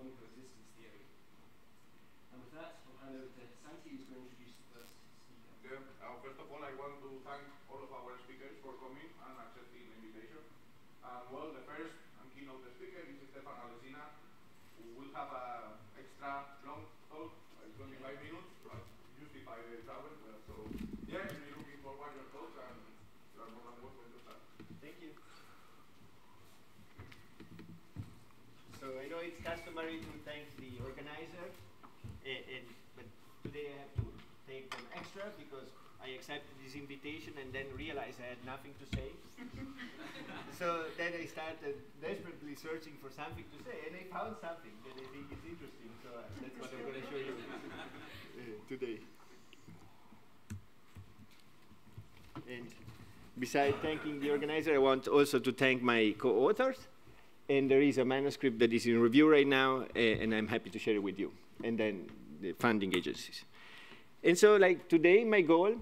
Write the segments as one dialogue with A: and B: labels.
A: with modern coexistence theory. And with that, I'll hand over to Santi, who's going to introduce the first speaker.
B: Yeah, uh, first of all, I want to thank all of our speakers for coming and accepting the invitation. Um, well, the first and keynote speaker is Stefan Allesina, who will have an extra long talk, uh, 25 minutes, but justify the travel. so, yeah, really looking forward to your talk, and you are more than welcome to start.
A: Thank you.
C: So I know it's customary to thank the organizer, and, and, but today I have to take them extra because I accepted this invitation and then realized I had nothing to say. so then I started desperately searching for something to say, and I found something that I think is interesting. So uh, that's what I'm going to show you uh, today. And besides thanking the organizer, I want also to thank my co-authors. And there is a manuscript that is in review right now, uh, and I'm happy to share it with you. And then the funding agencies. And so, like today, my goal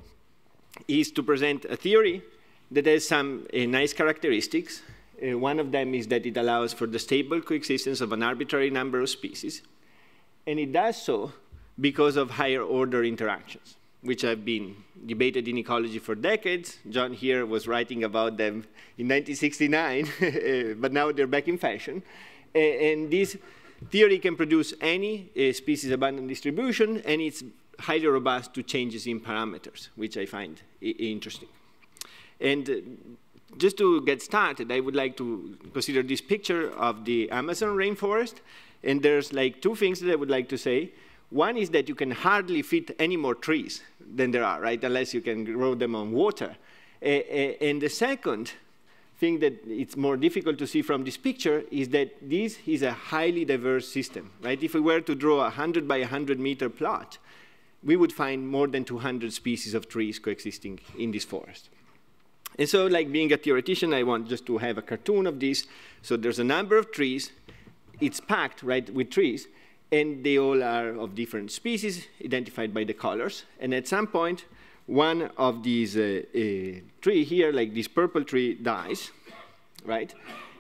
C: is to present a theory that has some uh, nice characteristics. Uh, one of them is that it allows for the stable coexistence of an arbitrary number of species. And it does so because of higher order interactions, which have been debated in ecology for decades. John here was writing about them in 1969, but now they're back in fashion. And this theory can produce any uh, species abundant distribution, and it's highly robust to changes in parameters, which I find interesting. And uh, just to get started, I would like to consider this picture of the Amazon rainforest. And there's like two things that I would like to say. One is that you can hardly fit any more trees than there are, right? Unless you can grow them on water. And the second thing that it's more difficult to see from this picture is that this is a highly diverse system, right? If we were to draw a 100 by 100 meter plot, we would find more than 200 species of trees coexisting in this forest. And so, like being a theoretician, I want just to have a cartoon of this. So there's a number of trees. It's packed, right, with trees. And they all are of different species, identified by the colors. And at some point, one of these uh, uh, tree here, like this purple tree, dies, right?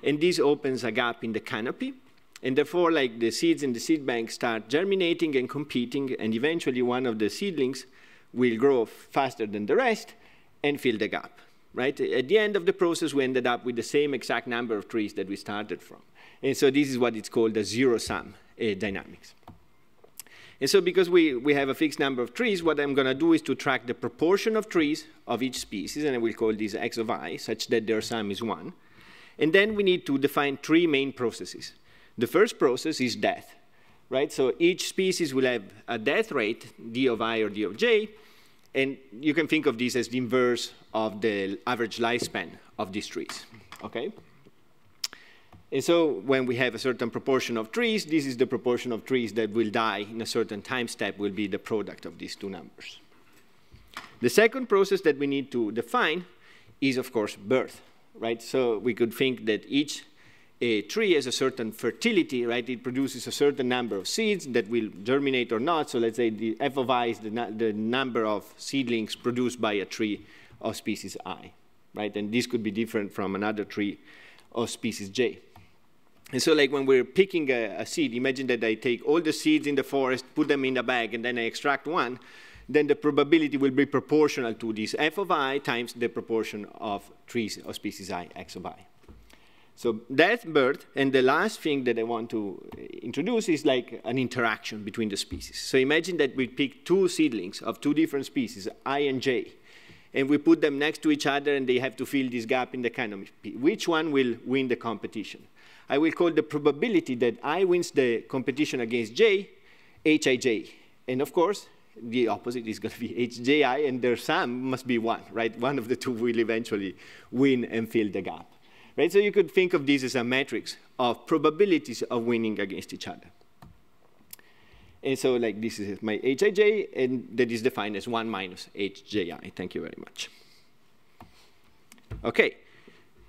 C: And this opens a gap in the canopy. And therefore, like the seeds in the seed bank start germinating and competing, and eventually one of the seedlings will grow faster than the rest and fill the gap. Right? At the end of the process, we ended up with the same exact number of trees that we started from. And so this is what it's called the zero-sum uh, Uh, dynamics. And so because we, we have a fixed number of trees, what I'm going to do is to track the proportion of trees of each species, and I will call this x of i, such that their sum is 1. And then we need to define three main processes. The first process is death, right? So each species will have a death rate, d of i or d of j, and you can think of this as the inverse of the average lifespan of these trees, okay? And so when we have a certain proportion of trees, this is the proportion of trees that will die in a certain time step will be the product of these two numbers. The second process that we need to define is, of course, birth, right? So we could think that each a tree has a certain fertility, right? It produces a certain number of seeds that will germinate or not. So let's say the f of i is the, the number of seedlings produced by a tree of species i, right? And this could be different from another tree of species j. And so like when we're picking a, a seed, imagine that I take all the seeds in the forest, put them in a bag, and then I extract one. then the probability will be proportional to this f of i times the proportion of trees of species i, x of i. So that's bird, and the last thing that I want to introduce is like an interaction between the species. So imagine that we pick two seedlings of two different species, I and J, and we put them next to each other and they have to fill this gap in the canopy. Which one will win the competition? I will call the probability that I wins the competition against J, Hij. And of course, the opposite is going to be HJI, and their sum must be 1, right? One of the two will eventually win and fill the gap. Right? So you could think of this as a matrix of probabilities of winning against each other. And so like this is my hij, and that is defined as 1 minus hji. Thank you very much. Okay.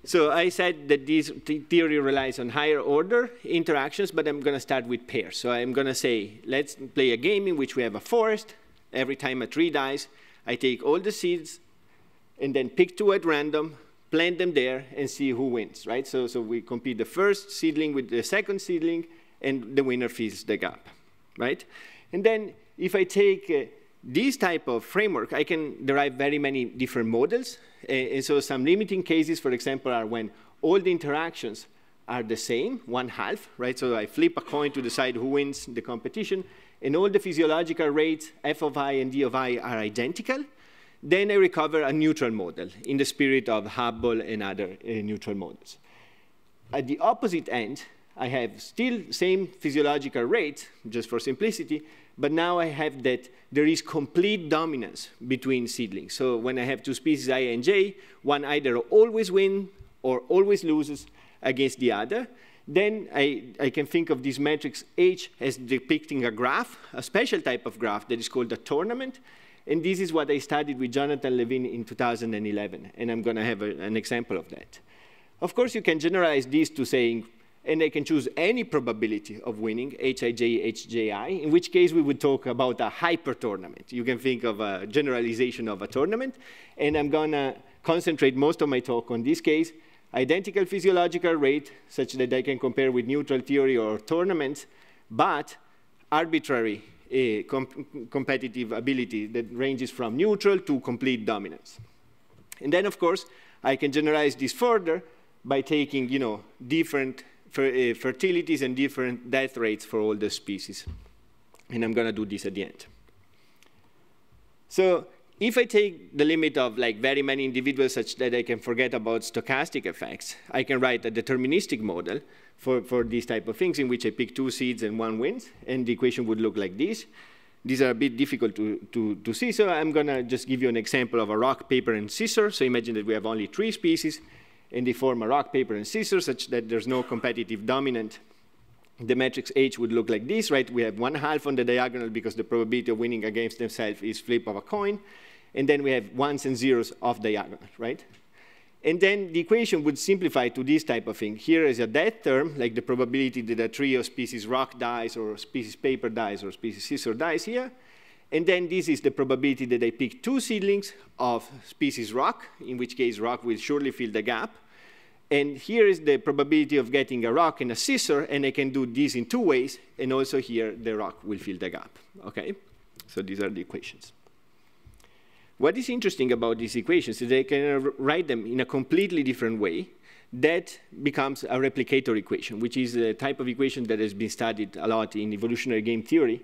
C: So I said that this theory relies on higher order interactions, but I'm going to start with pairs. So I'm going to say, let's play a game in which we have a forest. Every time a tree dies, I take all the seeds and then pick two at random, plant them there and see who wins, right? So, so we compete the first seedling with the second seedling, and the winner fills the gap, right? And then if I take uh, this type of framework, I can derive very many different models. And so some limiting cases, for example, are when all the interactions are the same, one half, right? So I flip a coin to decide who wins the competition, and all the physiological rates, f of i and d of i, are identical. Then I recover a neutral model in the spirit of Hubbell and other uh, neutral models. At the opposite end, I have still same physiological rate, just for simplicity, but now I have that there is complete dominance between seedlings. So when I have two species, I and J, one either always wins or always loses against the other. Then I, I can think of this matrix H as depicting a graph, a special type of graph that is called a tournament, and this is what I studied with Jonathan Levine in 2011, and I'm going to have a, an example of that. Of course, you can generalize this to saying, and they can choose any probability of winning, Hij, Hji, in which case we would talk about a hyper tournament. You can think of a generalization of a tournament, and I'm going to concentrate most of my talk on this case, identical physiological rate, such that I can compare with neutral theory or tournaments, but arbitrary eh, comp competitive ability that ranges from neutral to complete dominance. And then, of course, I can generalize this further by taking, you know, different fer uh, fertilities and different death rates for all the species. And I'm going to do this at the end. So if I take the limit of like very many individuals such that I can forget about stochastic effects, I can write a deterministic model for, for these type of things in which I pick two seeds and one wins, and the equation would look like this. These are a bit difficult to, to, to see, so I'm going to just give you an example of a rock, paper, and scissors. So imagine that we have only three species, and they form a rock, paper, and scissors such that there's no competitive dominant. The matrix H would look like this, right? We have one half on the diagonal because the probability of winning against themselves is flip of a coin. And then we have ones and zeros off diagonal, right? And then the equation would simplify to this type of thing. Here is a death term, like the probability that a trio species rock dies, or species paper dies, or species scissor dies here. And then this is the probability that I pick two seedlings of species rock, in which case rock will surely fill the gap. And here is the probability of getting a rock and a scissor, and I can do this in two ways, and also here the rock will fill the gap, okay? So these are the equations. What is interesting about these equations is they can write them in a completely different way. That becomes a replicator equation, which is a type of equation that has been studied a lot in evolutionary game theory.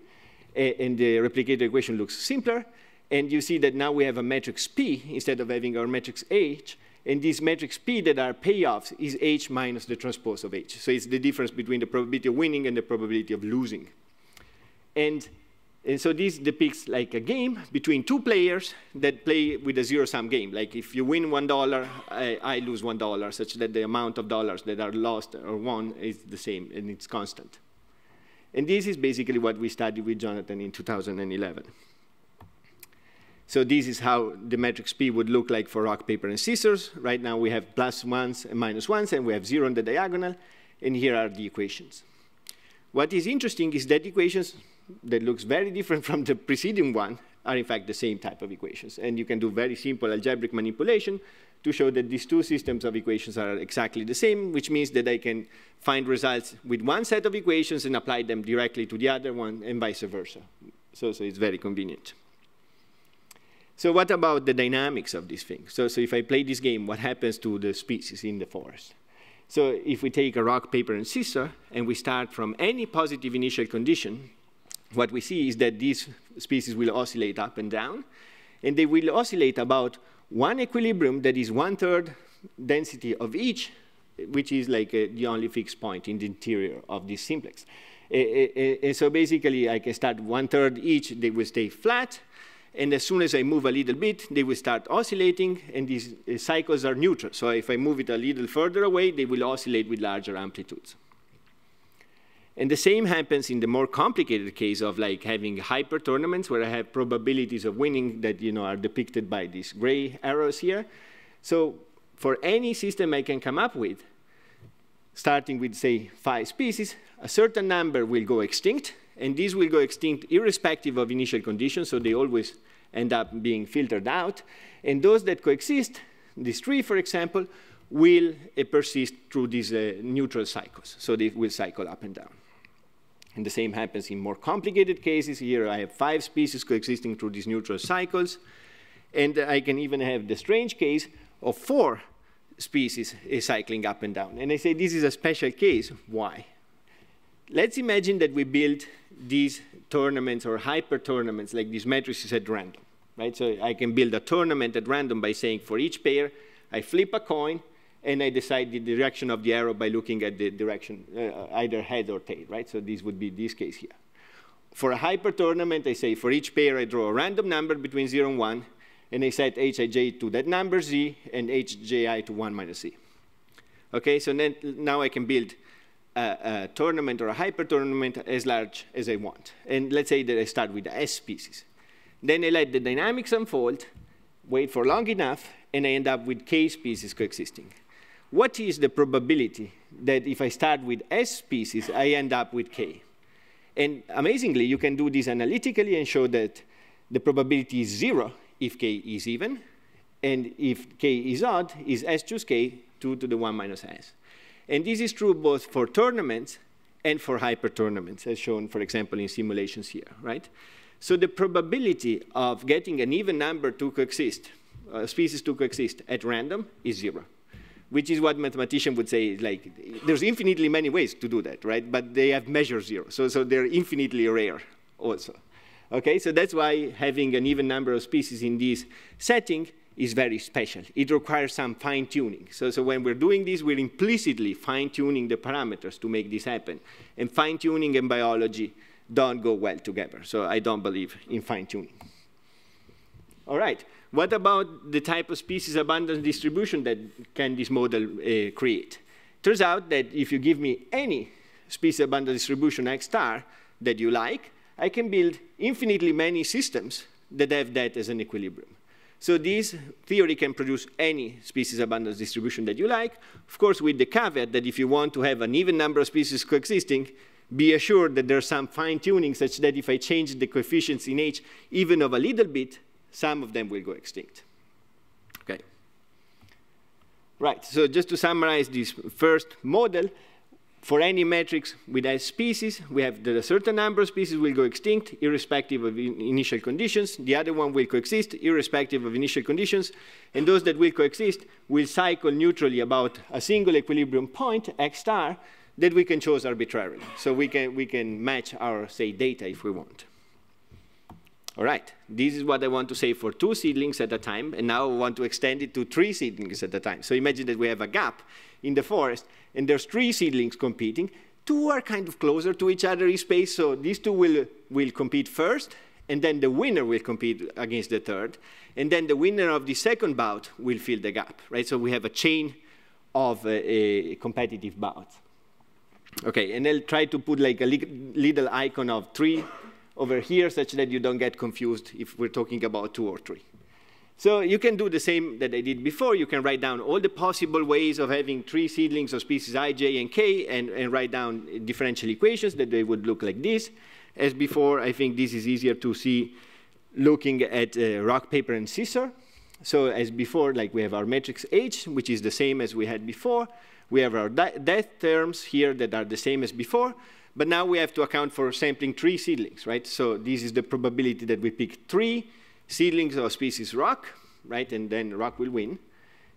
C: Eh, and the replicator equation looks simpler. And you see that now we have a matrix P instead of having our matrix H. And this matrix P that are payoffs is H minus the transpose of H. So it's the difference between the probability of winning and the probability of losing. And and so this depicts like a game between two players that play with a zero-sum game. Like if you win $1, I, I lose $1, such that the amount of dollars that are lost or won is the same, and it's constant. And this is basically what we studied with Jonathan in 2011. So this is how the matrix P would look like for rock, paper, and scissors. Right now we have plus ones and minus ones, and we have zero on the diagonal. And here are the equations. What is interesting is that equations that looks very different from the preceding one are in fact the same type of equations. And you can do very simple algebraic manipulation to show that these two systems of equations are exactly the same, which means that I can find results with one set of equations and apply them directly to the other one and vice versa. So, so it's very convenient. So what about the dynamics of this thing? So, so if I play this game, what happens to the species in the forest? So if we take a rock, paper, and scissors, and we start from any positive initial condition, what we see is that these species will oscillate up and down, and they will oscillate about one equilibrium that is one-third density of each, which is like uh, the only fixed point in the interior of this simplex. And so basically, I can start one-third each, they will stay flat, and as soon as I move a little bit, they will start oscillating, and these uh, cycles are neutral. So if I move it a little further away, they will oscillate with larger amplitudes. And the same happens in the more complicated case of like having hyper tournaments where I have probabilities of winning that you know, are depicted by these gray arrows here. So for any system I can come up with, starting with, say, five species, a certain number will go extinct, and these will go extinct irrespective of initial conditions, so they always end up being filtered out. And those that coexist, this tree, for example, will uh, persist through these uh, neutral cycles. So they will cycle up and down. And the same happens in more complicated cases. Here I have five species coexisting through these neutral cycles. And I can even have the strange case of four species uh, cycling up and down. And I say this is a special case. Why? Let's imagine that we build these tournaments or hyper tournaments like these matrices at random right? So I can build a tournament at random by saying for each pair, I flip a coin, and I decide the direction of the arrow by looking at the direction, uh, either head or tail, right? So this would be this case here. For a hyper tournament, I say for each pair, I draw a random number between 0 and 1, and I set hij to that number z and hji to 1 minus z. Okay, so then now I can build a, a, tournament or a hyper tournament as large as I want. And let's say that I start with the S species. Then I let the dynamics unfold, wait for long enough, and I end up with K species coexisting. What is the probability that if I start with S species, I end up with K? And amazingly, you can do this analytically and show that the probability is zero if K is even, and if K is odd, is S choose K, 2 to the 1 minus S. And this is true both for tournaments and for hyper tournaments, as shown, for example, in simulations here, right? So the probability of getting an even number to coexist, uh, species to coexist at random is zero, which is what mathematicians would say, like, there's infinitely many ways to do that, right? But they have measure zero, so, so they're infinitely rare also. Okay, so that's why having an even number of species in this setting is very special. It requires some fine tuning. So, so when we're doing this, we're implicitly fine tuning the parameters to make this happen. And fine tuning in biology don't go well together. So I don't believe in fine tuning. All right. What about the type of species abundance distribution that can this model uh, create? Turns out that if you give me any species abundance distribution X star that you like, I can build infinitely many systems that have that as an equilibrium. So this theory can produce any species abundance distribution that you like, of course with the caveat that if you want to have an even number of species coexisting, be assured that there's some fine tuning such that if I change the coefficients in H even of a little bit, some of them will go extinct. Okay. Right, so just to summarize this first model, for any matrix with S species, we have that a certain number of species will go extinct irrespective of in initial conditions. The other one will coexist irrespective of initial conditions. And those that will coexist will cycle neutrally about a single equilibrium point, x star, that we can choose arbitrarily. So we can, we can match our, say, data if we want. All right, this is what I want to say for two seedlings at a time, and now I want to extend it to three seedlings at a time. So imagine that we have a gap in the forest, and there's three seedlings competing. Two are kind of closer to each other in space, so these two will, will compete first, and then the winner will compete against the third, and then the winner of the second bout will fill the gap, right? So we have a chain of uh, competitive bouts. Okay, and I'll try to put like a little icon of three over here such that you don't get confused if we're talking about two or three. So you can do the same that I did before. You can write down all the possible ways of having three seedlings of species i, j, and k, and, and write down differential equations that they would look like this. As before, I think this is easier to see looking at uh, rock, paper, and scissors. So as before, like we have our matrix H, which is the same as we had before. We have our death terms here that are the same as before, but now we have to account for sampling three seedlings, right? So this is the probability that we pick three seedlings of species rock, right, and then rock will win.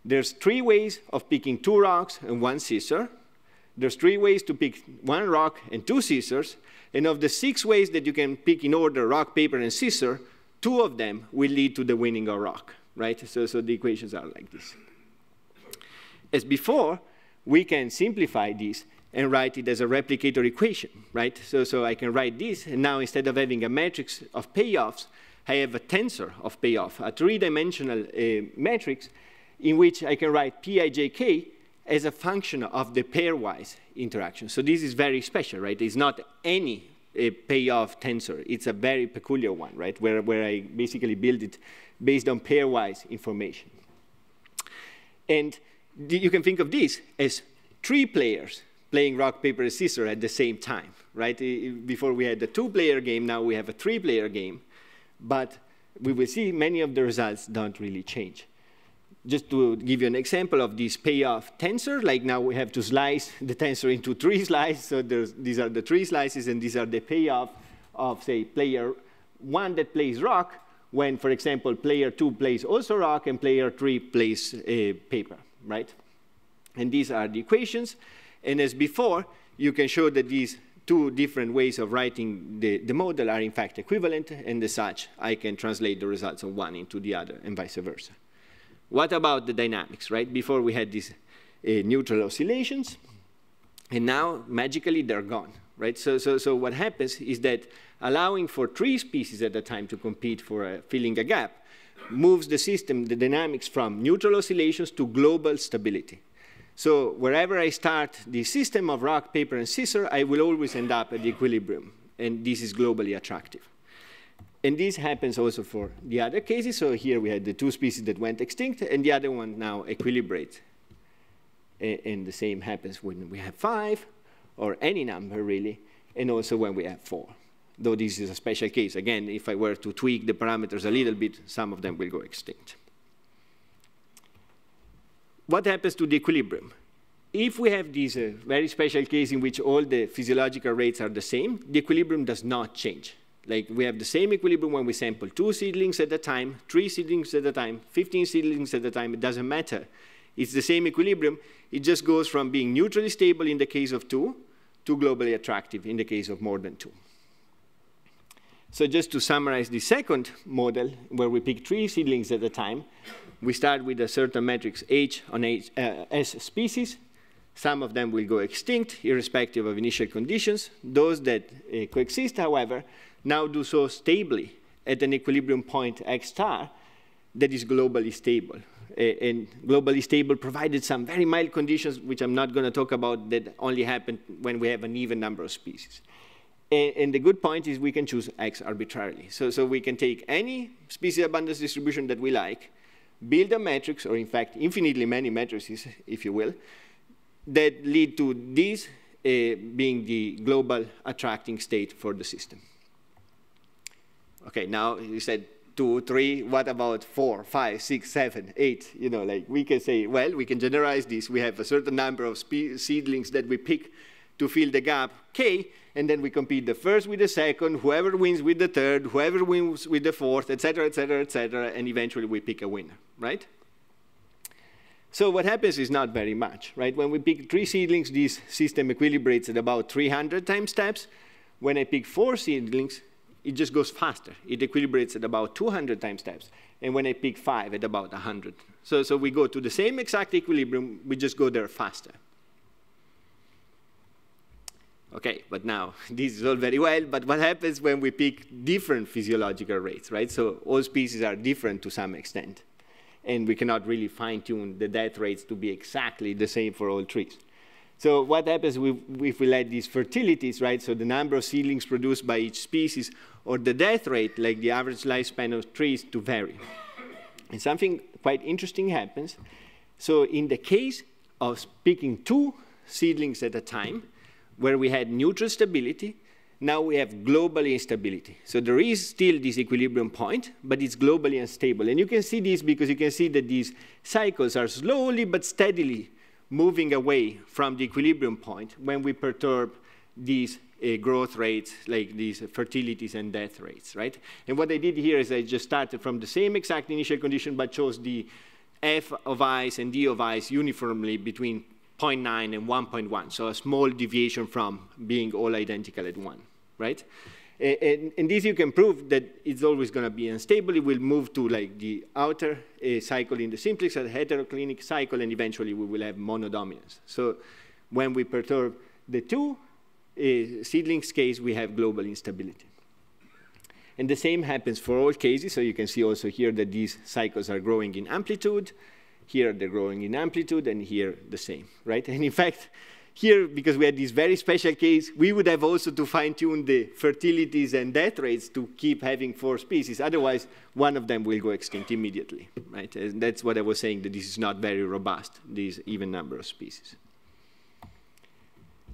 C: There's three ways of picking two rocks and one scissor. There's three ways to pick one rock and two scissors. And of the six ways that you can pick in order rock, paper, and scissor, two of them will lead to the winning of rock, right? So, so the equations are like this. As before, we can simplify this and write it as a replicator equation, right? So, so I can write this, and now instead of having a matrix of payoffs, I have a tensor of payoff, a three-dimensional uh, matrix in which I can write Pijk as a function of the pairwise interaction. So this is very special, right? It's not any uh, payoff tensor. It's a very peculiar one, right? Where, where I basically build it based on pairwise information. And you can think of this as three players playing rock, paper, scissors at the same time, right? Before we had the two-player game, now we have a three-player game, but we will see many of the results don't really change. Just to give you an example of this payoff tensor, like now we have to slice the tensor into three slices, so these are the three slices, and these are the payoff of, say, player one that plays rock, when, for example, player two plays also rock, and player three plays uh, paper, right? And these are the equations. And as before, you can show that these two different ways of writing the, the model are in fact equivalent, and as such, I can translate the results of one into the other, and vice versa. What about the dynamics, right? Before we had these uh, neutral oscillations, and now magically they're gone, right? So, so, so what happens is that allowing for three species at a time to compete for uh, filling a gap moves the system, the dynamics from neutral oscillations to global stability. So wherever I start the system of rock, paper, and scissor, I will always end up at the equilibrium. And this is globally attractive. And this happens also for the other cases. So here we had the two species that went extinct, and the other one now equilibrate. And the same happens when we have five, or any number really, and also when we have four. Though this is a special case. Again, if I were to tweak the parameters a little bit, some of them will go extinct what happens to the equilibrium? If we have this uh, very special case in which all the physiological rates are the same, the equilibrium does not change. Like we have the same equilibrium when we sample two seedlings at a time, three seedlings at a time, 15 seedlings at a time, it doesn't matter. It's the same equilibrium. It just goes from being neutrally stable in the case of two to globally attractive in the case of more than two. So just to summarize the second model, where we pick three seedlings at a time, we start with a certain matrix H on H, uh, S species. Some of them will go extinct, irrespective of initial conditions. Those that uh, coexist, however, now do so stably at an equilibrium point X star that is globally stable. Uh, and globally stable provided some very mild conditions, which I'm not going to talk about, that only happen when we have an even number of species. And, and, the good point is we can choose X arbitrarily. So, so we can take any species abundance distribution that we like, build a matrix, or in fact, infinitely many matrices, if you will, that lead to this uh, being the global attracting state for the system. Okay, now you said two, three, what about four, five, six, seven, eight? You know, like we can say, well, we can generalize this. We have a certain number of seedlings that we pick to fill the gap K, and then we compete the first with the second, whoever wins with the third, whoever wins with the fourth, etc., etc., etc., and eventually we pick a winner, right? So what happens is not very much, right? When we pick three seedlings, this system equilibrates at about 300 time steps. When I pick four seedlings, it just goes faster. It equilibrates at about 200 time steps. And when I pick five, at about 100. So, so we go to the same exact equilibrium, we just go there faster. Okay, but now this is all very well, but what happens when we pick different physiological rates, right? So all species are different to some extent, and we cannot really fine tune the death rates to be exactly the same for all trees. So what happens if we let these fertilities, right? So the number of seedlings produced by each species or the death rate, like the average lifespan of trees, to vary. And something quite interesting happens. So in the case of picking two seedlings at a time, where we had neutral stability, now we have global instability. So there is still this equilibrium point, but it's globally unstable. And you can see this because you can see that these cycles are slowly but steadily moving away from the equilibrium point when we perturb these uh, growth rates, like these fertilities and death rates, right? And what I did here is I just started from the same exact initial condition, but chose the F of i's and D of i's uniformly between 0.9 and 1.1, so a small deviation from being all identical at 1, right? And, and, this you can prove that it's always going to be unstable. It will move to like the outer uh, cycle in the simplex, a heteroclinic cycle, and eventually we will have monodominance. So when we perturb the two uh, seedlings case, we have global instability. And the same happens for all cases. So you can see also here that these cycles are growing in amplitude. Here they're growing in amplitude, and here the same, right? And in fact, here, because we had this very special case, we would have also to fine-tune the fertilities and death rates to keep having four species. Otherwise, one of them will go extinct immediately, right? And that's what I was saying, that this is not very robust, this even number of species.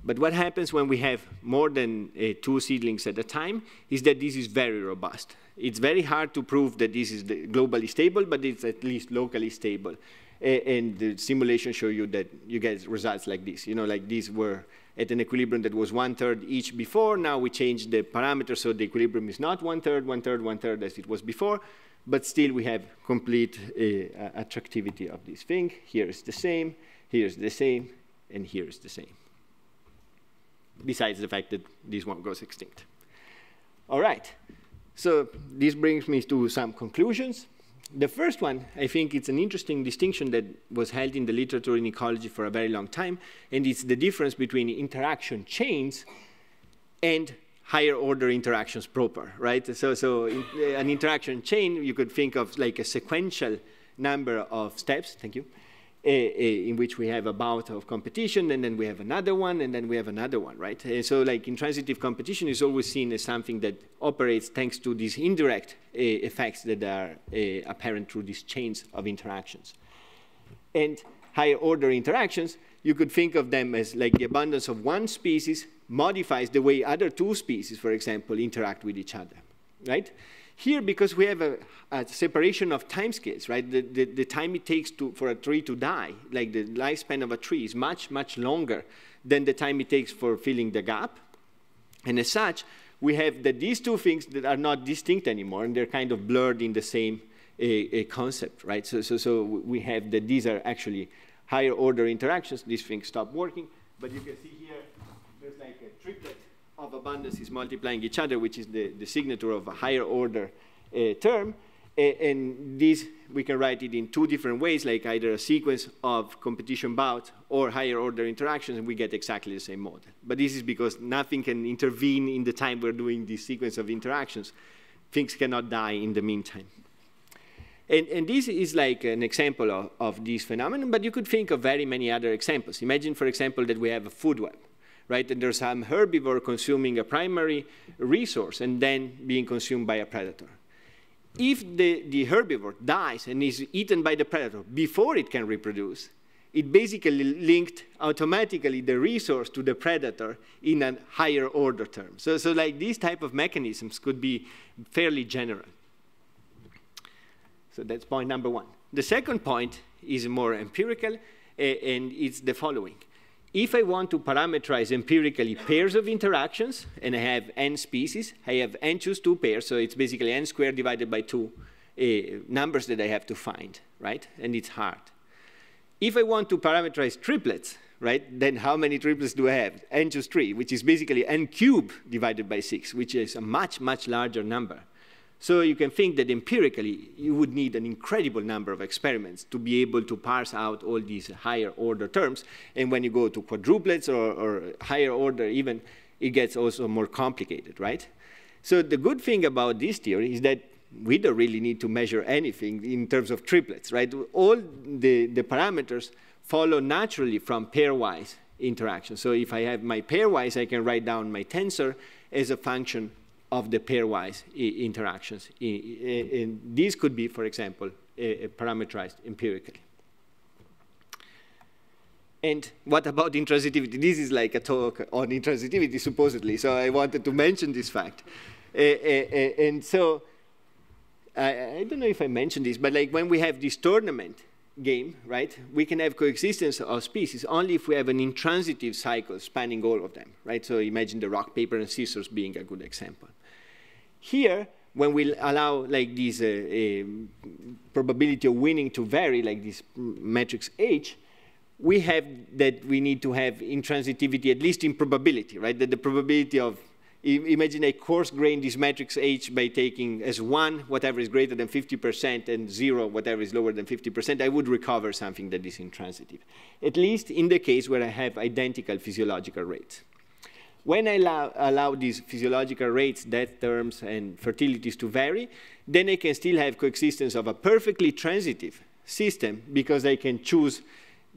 C: But what happens when we have more than uh, two seedlings at a time is that this is very robust. It's very hard to prove that this is globally stable, but it's at least locally stable and the simulation show you that you get results like this. You know, like these were at an equilibrium that was one third each before. Now we changed the parameter so the equilibrium is not one third, one third, one third as it was before, but still we have complete uh, attractivity of this thing. Here is the same, here is the same, and here is the same. Besides the fact that this one goes extinct. All right, so this brings me to some conclusions. The first one, I think it's an interesting distinction that was held in the literature in ecology for a very long time, and it's the difference between interaction chains and higher order interactions proper, right? So, so in, uh, an interaction chain, you could think of like a sequential number of steps, thank you, Eh, eh, in which we have a bout of competition, and then we have another one, and then we have another one, right? so like intransitive competition is always seen as something that operates thanks to these indirect eh, effects that are apparent through these chains of interactions. And higher order interactions, you could think of them as like the abundance of one species modifies the way other two species, for example, interact with each other, right? Here, because we have a, a separation of time scales, right? The, the, the, time it takes to, for a tree to die, like the lifespan of a tree, is much, much longer than the time it takes for filling the gap. And as such, we have that these two things that are not distinct anymore, and they're kind of blurred in the same a, a concept, right? So, so, so we have that these are actually higher order interactions. These things stop working, but you can see here there's like of abundance is multiplying each other, which is the, the signature of a higher order uh, term. and this, we can write it in two different ways, like either a sequence of competition bouts or higher order interactions, and we get exactly the same model. But this is because nothing can intervene in the time we're doing this sequence of interactions. Things cannot die in the meantime. And, and, this is like an example of, of this phenomenon, but you could think of very many other examples. Imagine, for example, that we have a food web right? And there's some herbivore consuming a primary resource and then being consumed by a predator. If the, the herbivore dies and is eaten by the predator before it can reproduce, it basically linked automatically the resource to the predator in a higher order term. So, so like these type of mechanisms could be fairly general. So that's point number one. The second point is more empirical, uh, and it's the following. If I want to parameterize empirically pairs of interactions, and I have n species, I have n choose 2 pairs, so it's basically n squared divided by 2 uh, numbers that I have to find, right? And it's hard. If I want to parameterize triplets, right, then how many triplets do I have? n choose 3, which is basically n cubed divided by 6, which is a much, much larger number. So you can think that empirically, you would need an incredible number of experiments to be able to parse out all these higher order terms. And when you go to quadruplets or, or higher order even, it gets also more complicated, right? So the good thing about this theory is that we don't really need to measure anything in terms of triplets, right? All the, the parameters follow naturally from pairwise interaction. So if I have my pairwise, I can write down my tensor as a function of the pairwise interactions. And these could be, for example, parameterized empirically. And what about intransitivity? This is like a talk on intransitivity, supposedly, so I wanted to mention this fact. And so, I, I, don't know if I mentioned this, but like when we have this tournament game, right? We can have coexistence of species only if we have an intransitive cycle spanning all of them, right? So imagine the rock, paper, and scissors being a good example. Here, when we allow like this uh, uh, probability of winning to vary, like this matrix H, we have that we need to have intransitivity, at least in probability, right? That the probability of imagine a coarse grain this matrix H by taking as 1 whatever is greater than 50% and 0 whatever is lower than 50%, I would recover something that is intransitive, at least in the case where I have identical physiological rates. When I allow, allow these physiological rates, death terms, and fertilities to vary, then I can still have coexistence of a perfectly transitive system because I can choose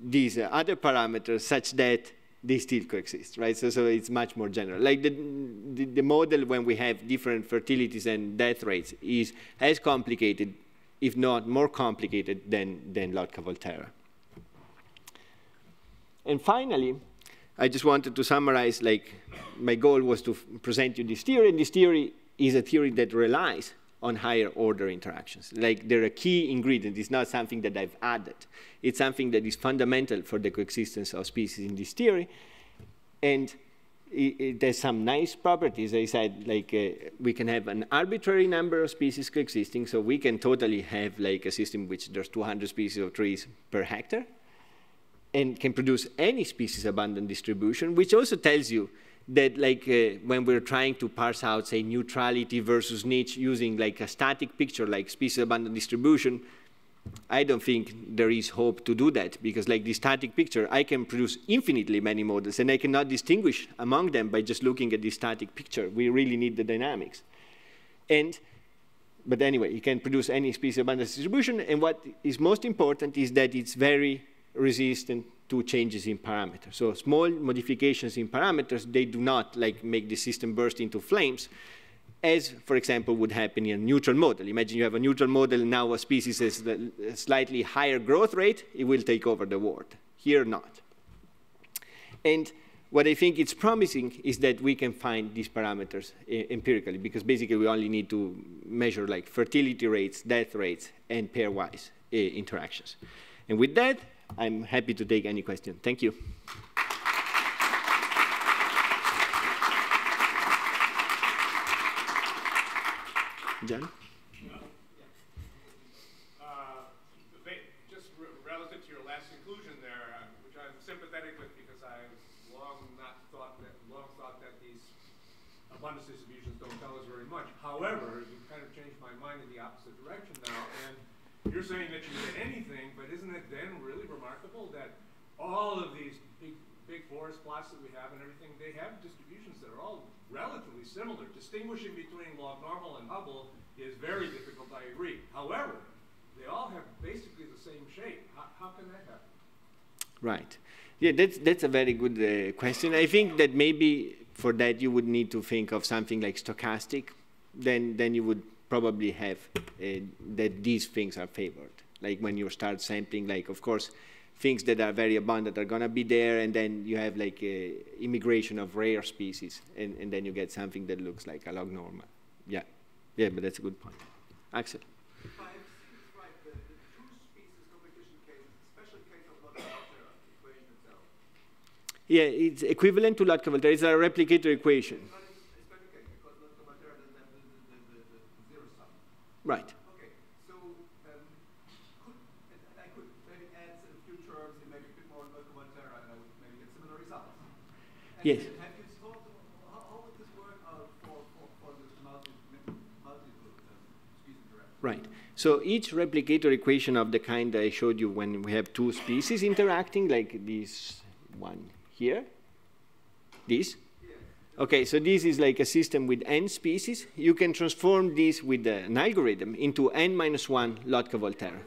C: these uh, other parameters such that they still coexist, right? So, so it's much more general. Like the, the, the, model when we have different fertilities and death rates is as complicated, if not more complicated than, than Lotka-Volterra. And finally, I just wanted to summarize, like, my goal was to present you this theory, and this theory is a theory that relies on higher order interactions. Like they're a key ingredient. It's not something that I've added. It's something that is fundamental for the coexistence of species in this theory. And it, it, there's some nice properties. I said, like, uh, we can have an arbitrary number of species coexisting, so we can totally have like a system which there's 200 species of trees per hectare and can produce any species abundant distribution, which also tells you that like uh, when we're trying to parse out, say, neutrality versus niche using like a static picture like species abundant distribution, I don't think there is hope to do that because like the static picture, I can produce infinitely many models and I cannot distinguish among them by just looking at the static picture. We really need the dynamics. And, but anyway, you can produce any species abundance distribution and what is most important is that it's very resistant to changes in parameters. So small modifications in parameters, they do not like make the system burst into flames, as, for example, would happen in a neutral model. Imagine you have a neutral model, now a species has a slightly higher growth rate, it will take over the world. Here, not. And what I think is promising is that we can find these parameters empirically, because basically we only need to measure like fertility rates, death rates, and pairwise uh, interactions. And with that, I'm happy to take any question. Thank you.
B: These abundance distributions don't tell us very much. However, you kind of changed my mind in the opposite direction now, and you're saying that you anything, but isn't it then really remarkable that all of these big, big forest plots that we have and everything, they have distributions that are all relatively similar. Distinguishing between log normal and Hubbell is very difficult, I agree. However, they all have basically the same shape. How, how can that happen?
C: Right. Yeah, that's, that's a very good uh, question. I think that maybe for that you would need to think of something like stochastic. Then, then you would probably have uh, that these things are favored. Like when you start sampling, like of course, things that are very abundant are gonna be there, and then you have like a immigration of rare species, and, and then you get something that looks like a log normal. Yeah, yeah, but that's a good point. Axel. Yeah, it's equivalent to Lotka-Volterra. It's a replicator equation. Right.
D: Okay. So um, could, I could maybe add a few terms and maybe a bit more Lotka-Volterra and I would maybe get similar results. And
C: yes.
D: Have you thought, how, how would this work out for, for, for the multi, multiple um, species interaction?
C: Right. So each replicator equation of the kind I showed you when we have two species interacting, like this one here, this, Okay, so this is like a system with n species. You can transform this with an algorithm into n minus 1 Lotka-Volterra.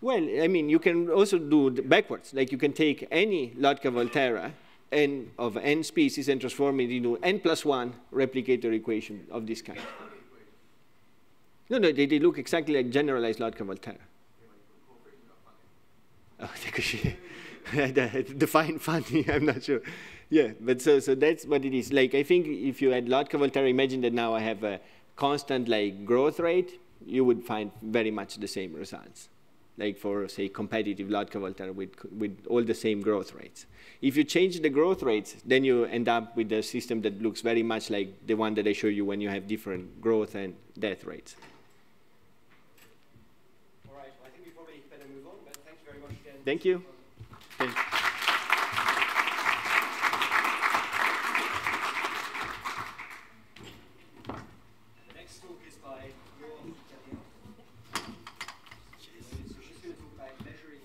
C: Well, I mean, you can also do backwards. Like you can take any Lotka-Volterra n of n species and transform it into n plus 1 replicator equation of this kind. No, no, they, they look exactly like generalized Lotka-Volterra. Oh, define funny, I'm not sure. Yeah, but so, so that's what it is. Like, I think if you had Lotka-Volterra, imagine that now I have a constant like growth rate you would find very much the same results, like for, say, competitive Lotka-Volterra with, with all the same growth rates. If you change the growth rates, then you end up with a system that looks very much like the one that I show you when you have different growth and death rates.
A: All right, well, I think we probably better move on, but thank you very much again.
C: Thank you. Thank you.
A: The next talk is by Laura Gabriel. So she's going to talk about measuring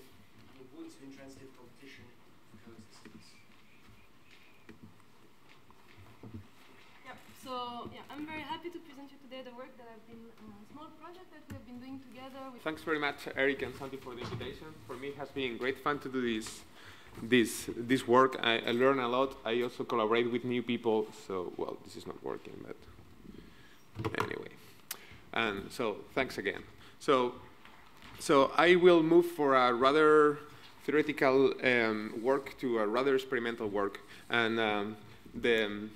A: the importance of intransitive competition for coexistence.
E: Yeah, so yeah, I'm very happy to present you today the work that I've been, uh, small project that we've been doing together
F: Thanks very much, Eric and Santi, for the invitation. For me, it has been great fun to do this, this, this work. I, I learn a lot. I also collaborate with new people. So, well, this is not working, but anyway. And so, thanks again. So, so I will move for a rather theoretical um, work to a rather experimental work. And um, the,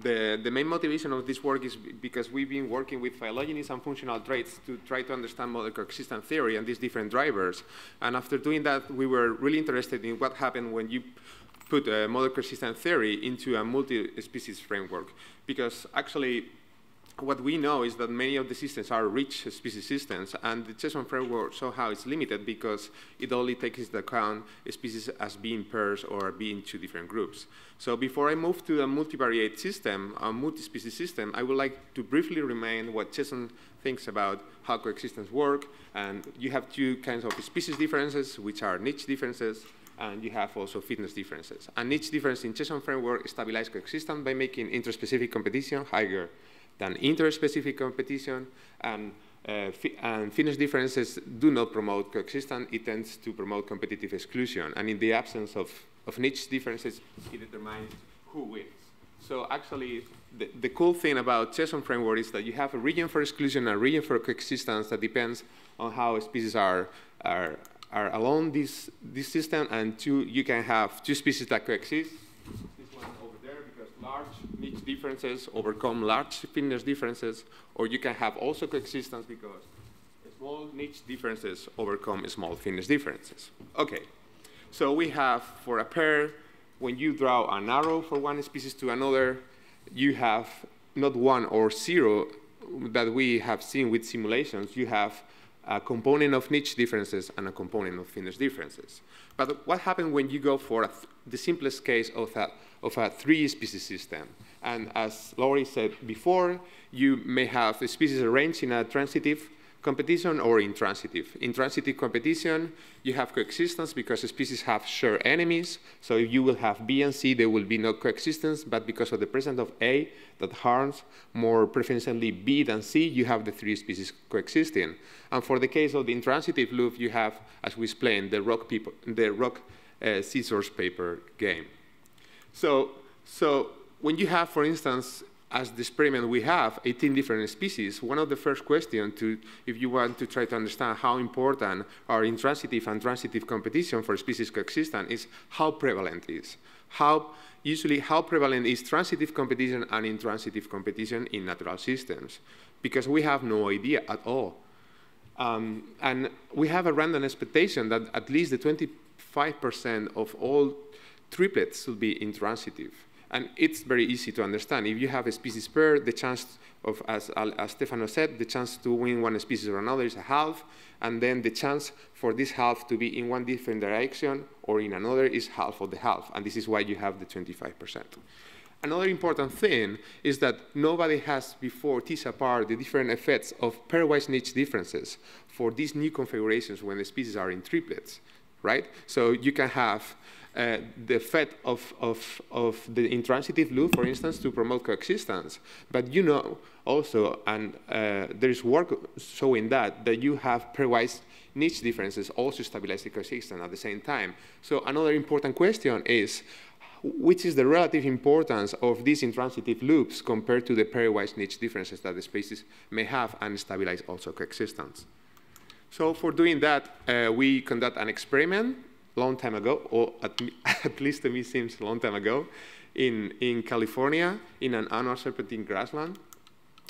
F: the, the main motivation of this work is because we've been working with phylogenies and functional traits to try to understand modern coexistence theory and these different drivers. And after doing that, we were really interested in what happened when you put a modern coexistence theory into a multi-species framework. Because actually, what we know is that many of the systems are rich species systems, and the Chesson framework somehow is limited because it only takes into account species as being pairs or being two different groups. So before I move to a multivariate system, a multi-species system, I would like to briefly remind what Chesson thinks about how coexistence work. And you have two kinds of species differences, which are niche differences, and you have also fitness differences. And each difference in Chesson framework stabilizes coexistence by making interspecific competition higher than interspecific competition, and, uh, and fitness differences do not promote coexistence, it tends to promote competitive exclusion. And in the absence of, of niche differences, it determines who wins. So actually, the, the cool thing about Chesson framework is that you have a region for exclusion and a region for coexistence that depends on how species are, are, are along this, this system, and two, you can have two species that coexist, niche differences overcome large fitness differences, or you can have also coexistence because small niche differences overcome small fitness differences. Okay, so we have for a pair, when you draw an arrow for one species to another, you have not one or zero that we have seen with simulations. You have a component of niche differences and a component of fitness differences. But what happens when you go for the simplest case of a of a three-species system. And as Laurie said before, you may have species arranged in a transitive competition or intransitive. In transitive competition, you have coexistence because species have shared enemies. So if you will have B and C, there will be no coexistence, but because of the presence of A that harms more preferentially B than C, you have the three species coexisting. And for the case of the intransitive loop, you have, as we explained, the rock, people, the rock uh, scissors paper game. So, so when you have, for instance, as the experiment we have 18 different species, one of the first questions to, if you want to try to understand how important are intransitive and transitive competition for species coexistence is how prevalent is. How, usually how prevalent is transitive competition and intransitive competition in natural systems? Because we have no idea at all. Um, and we have a random expectation that at least the 25% of all triplets should be intransitive. And it's very easy to understand. If you have a species pair, the chance of, as, as Stefano said, the chance to win one species or another is a half, and then the chance for this half to be in one different direction or in another is half of the half, and this is why you have the 25%. Another important thing is that nobody has before teased apart the different effects of pairwise niche differences for these new configurations when the species are in triplets, right? So you can have uh, the effect of, of, of the intransitive loop, for instance, to promote coexistence. But you know also, and uh, there is work showing that, that you have pairwise niche differences also stabilize the coexistence at the same time. So another important question is, which is the relative importance of these intransitive loops compared to the pairwise niche differences that the species may have and stabilize also coexistence. So for doing that, uh, we conduct an experiment long time ago, or at, at least to me seems a long time ago, in, in California, in an annual serpentine grassland.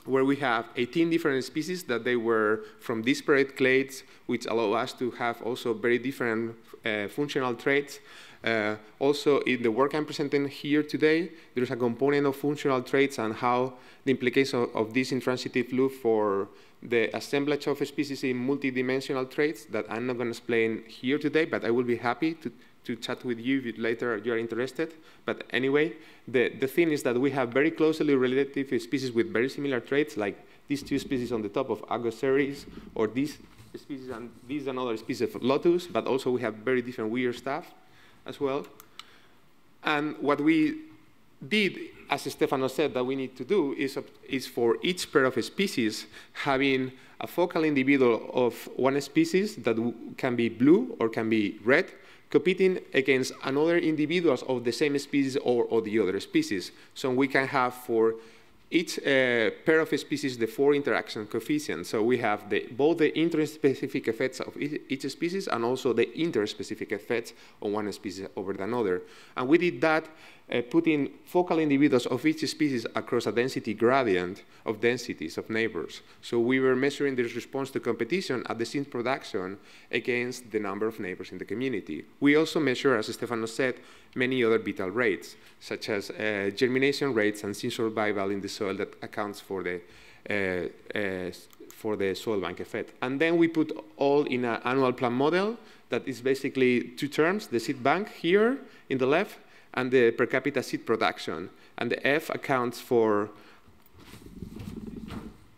F: where we have 18 different species that they were from disparate clades, which allow us to have also very different uh, functional traits. Uh, also, in the work I'm presenting here today, there's a component of functional traits and how the implication of, of this intransitive loop for the assemblage of species in multidimensional traits that I'm not going to explain here today, but I will be happy to, to chat with you if later you're interested. But anyway, the, the thing is that we have very closely related species with very similar traits, like these two species on the top of Agoseris, or these species and these another species of Lotus, but also we have very different weird stuff as well. And what we did, as Stefano said, that we need to do is, is for each pair of species having a focal individual of one species that can be blue or can be red, competing against another individuals of the same species or, or the other species. So we can have for each uh, pair of species the four interaction coefficients. So we have the, both the interspecific effects of each species and also the interspecific effects on one species over another. And we did that uh, putting focal individuals of each species across a density gradient of densities of neighbors. So we were measuring their response to competition at the seed production against the number of neighbors in the community. We also measure, as Stefano said, many other vital rates, such as uh, germination rates and seed survival in the soil that accounts for the uh, uh, for the soil bank effect. And then we put all in an annual plant model that is basically two terms, the seed bank here in the left and the per capita seed production. And the F accounts for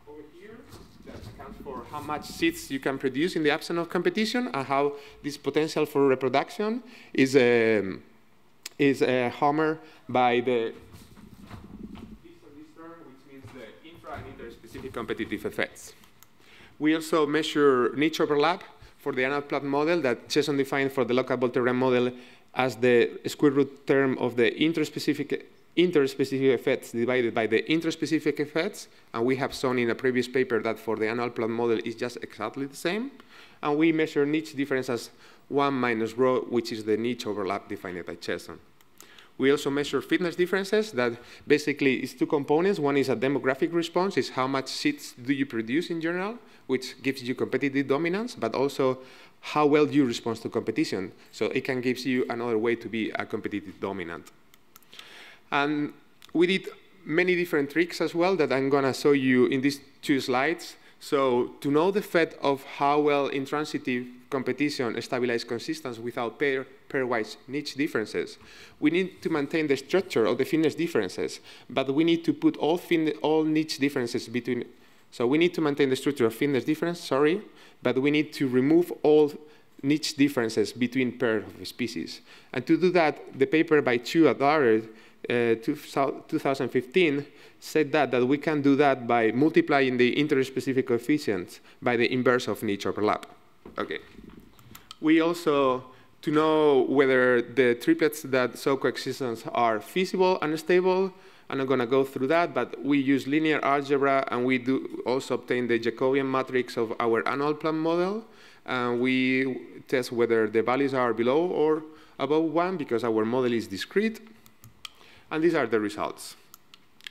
F: over here, that accounts for how much seeds you can produce in the absence of competition and how this potential for reproduction is, um, is uh, hammered by the this term, which means the intra and interspecific competitive effects. We also measure niche overlap for the annual plant model that Chesson defined for the Lotka-Volterra model as the square root term of the interspecific, interspecific effects divided by the interspecific effects. And we have shown in a previous paper that for the annual plant model is just exactly the same. And we measure niche difference as 1 minus rho, which is the niche overlap defined by Chesson. We also measure fitness differences that basically is two components. One is a demographic response, is how much seeds do you produce in general, which gives you competitive dominance, but also how well you respond to competition. So it can give you another way to be a competitive dominant. And we did many different tricks as well that I'm gonna show you in these two slides. So to know the effect of how well intransitive competition stabilizes consistency without pair, pairwise niche differences, we need to maintain the structure of the fitness differences, but we need to put all, all niche differences between, so we need to maintain the structure of fitness difference, sorry, but we need to remove all niche differences between pairs of species. And to do that, the paper by Chu at Harvard, uh, 2015, said that, that we can do that by multiplying the interspecific coefficients by the inverse of niche overlap. Okay. We also, to know whether the triplets that show coexistence are feasible and stable, I'm not going to go through that, but we use linear algebra, and we do also obtain the Jacobian matrix of our annual plant model. And we test whether the values are below or above 1 because our model is discrete. And these are the results.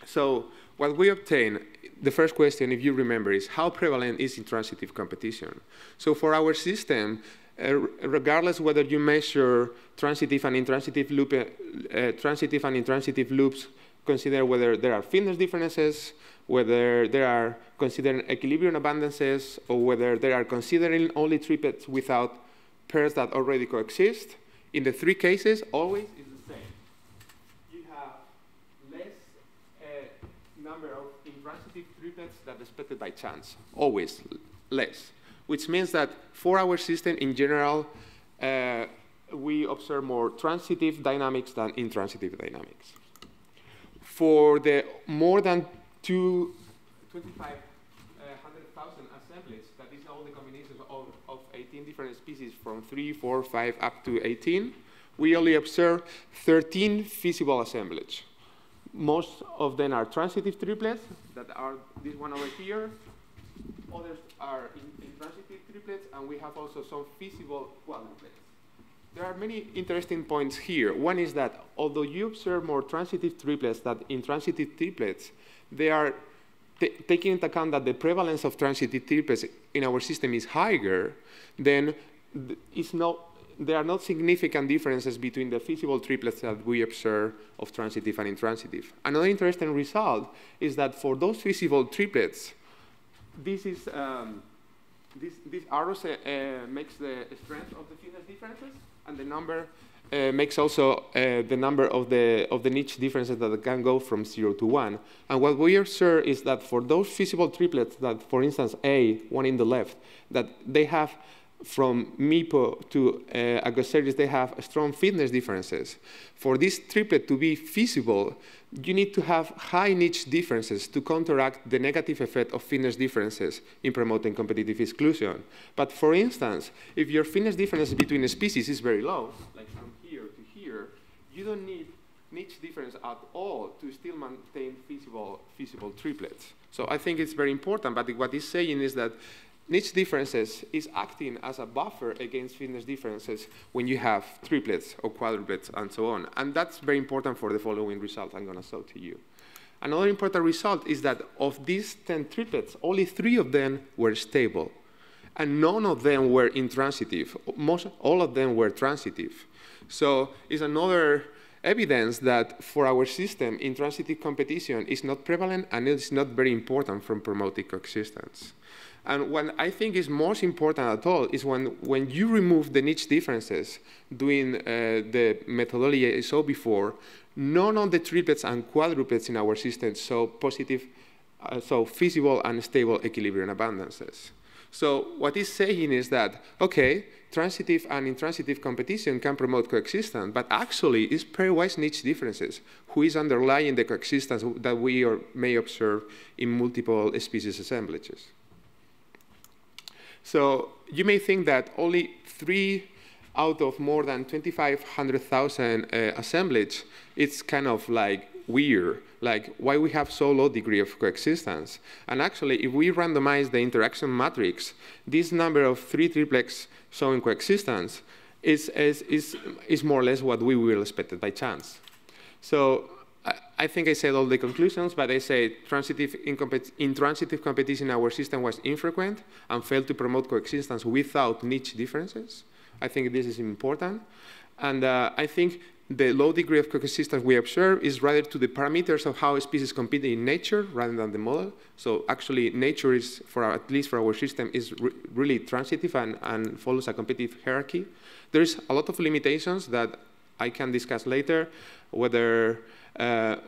F: So what we obtain, the first question, if you remember, is how prevalent is intransitive competition? So for our system, uh, regardless whether you measure transitive and intransitive loop, uh, transitive and intransitive loops consider whether there are fitness differences, whether there are considering equilibrium abundances, or whether they are considering only triplets without pairs that already coexist. In the three cases, always is the same. You have less uh, number of intransitive triplets than expected by chance, always less, which means that for our system in general, uh, we observe more transitive dynamics than intransitive dynamics for the more than two, 25,000 uh, assemblies, that is all the combinations of, of 18 different species from 3, 4, 5, up to 18, we only observe 13 feasible assemblages. Most of them are transitive triplets, that are this one over here. Others are intransitive triplets, and we have also some feasible quadruplets there are many interesting points here. One is that although you observe more transitive triplets than intransitive triplets, they are taking into account that the prevalence of transitive triplets in our system is higher, then it's not, there are not significant differences between the feasible triplets that we observe of transitive and intransitive. Another interesting result is that for those feasible triplets, this is um, this, this arrow uh, makes the strength of the fitness differences, and the number uh, makes also uh, the number of the, of the niche differences that can go from 0 to 1. And what we observe is that for those feasible triplets that, for instance, A, one in the left, that they have from MIPO to uh, they have strong fitness differences. For this triplet to be feasible, you need to have high niche differences to counteract the negative effect of fitness differences in promoting competitive exclusion. But for instance, if your fitness difference between species is very low, like from here to here, you don't need niche difference at all to still maintain feasible, feasible triplets. So I think it's very important, but what it's saying is that niche differences is acting as a buffer against fitness differences when you have triplets or quadruplets and so on. And that's very important for the following result I'm going to show to you. Another important result is that of these 10 triplets, only three of them were stable. And none of them were intransitive. Most, all of them were transitive. So it's another evidence that for our system, intransitive competition is not prevalent and it's not very important from promoting coexistence. And what I think is most important at all is when, when you remove the niche differences doing uh, the methodology I saw before, none of the triplets and quadruplets in our system show positive, uh, so feasible and stable equilibrium abundances. So what it's saying is that, okay, transitive and intransitive competition can promote coexistence, but actually it's pairwise niche differences who is underlying the coexistence that we may observe in multiple species assemblages. So you may think that only three out of more than 2,500,000 uh, assemblage, it's kind of like weird, like why we have so low degree of coexistence. And actually, if we randomize the interaction matrix, this number of three triplex showing coexistence is, is, is, is more or less what we will expect by chance. So I think I said all the conclusions, but I say transitive intransitive competition in our system was infrequent and failed to promote coexistence without niche differences. I think this is important. And uh, I think the low degree of coexistence we observe is rather to the parameters of how species compete in nature rather than the model. So actually nature is, for our, at least for our system, is re really transitive and, and follows a competitive hierarchy. There is a lot of limitations that I can discuss later, whether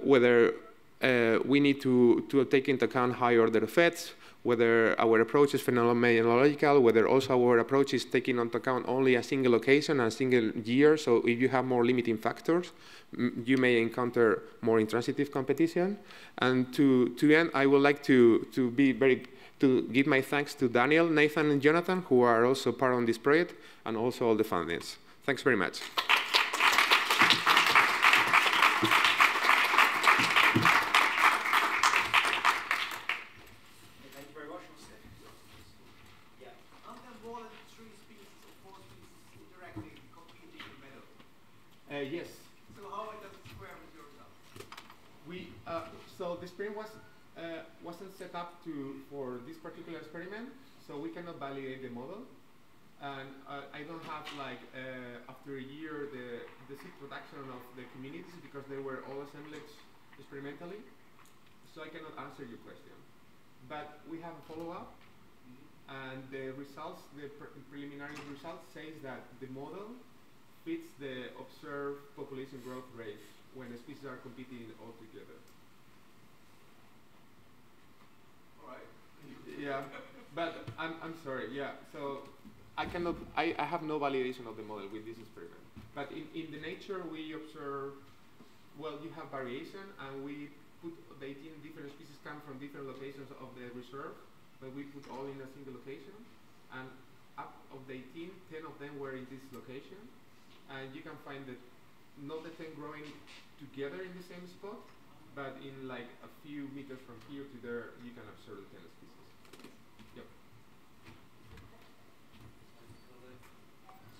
F: whether uh, we need to, to take into account high order effects, whether our approach is phenomenological, whether also our approach is taking into account only a single location and a single year. So if you have more limiting factors, you may encounter more intransitive competition. And to, to end, I would like to, to be very to give my thanks to Daniel, Nathan, and Jonathan, who are also part of this project, and also all the fundings. Thanks very much. Validate the model. And uh, I don't have like uh, after a year the the seed production of the communities because they were all assembled experimentally. So I cannot answer your question. But we have a follow-up, and the results, the pre preliminary results says that the model fits the observed population growth rate when the species are competing all together.
D: All right.
F: Yeah. But I'm, I'm sorry, yeah. So I cannot, I, I have no validation of the model with this experiment. But in, in the nature, we observe, well, you have variation, and we put the 18 different species come from different locations of the reserve, but we put all in a single location. And up of the 18, 10 of them were in this location. And you can find that not the 10 growing together in the same spot, but in like a few meters from here to there, you can observe the 10 species.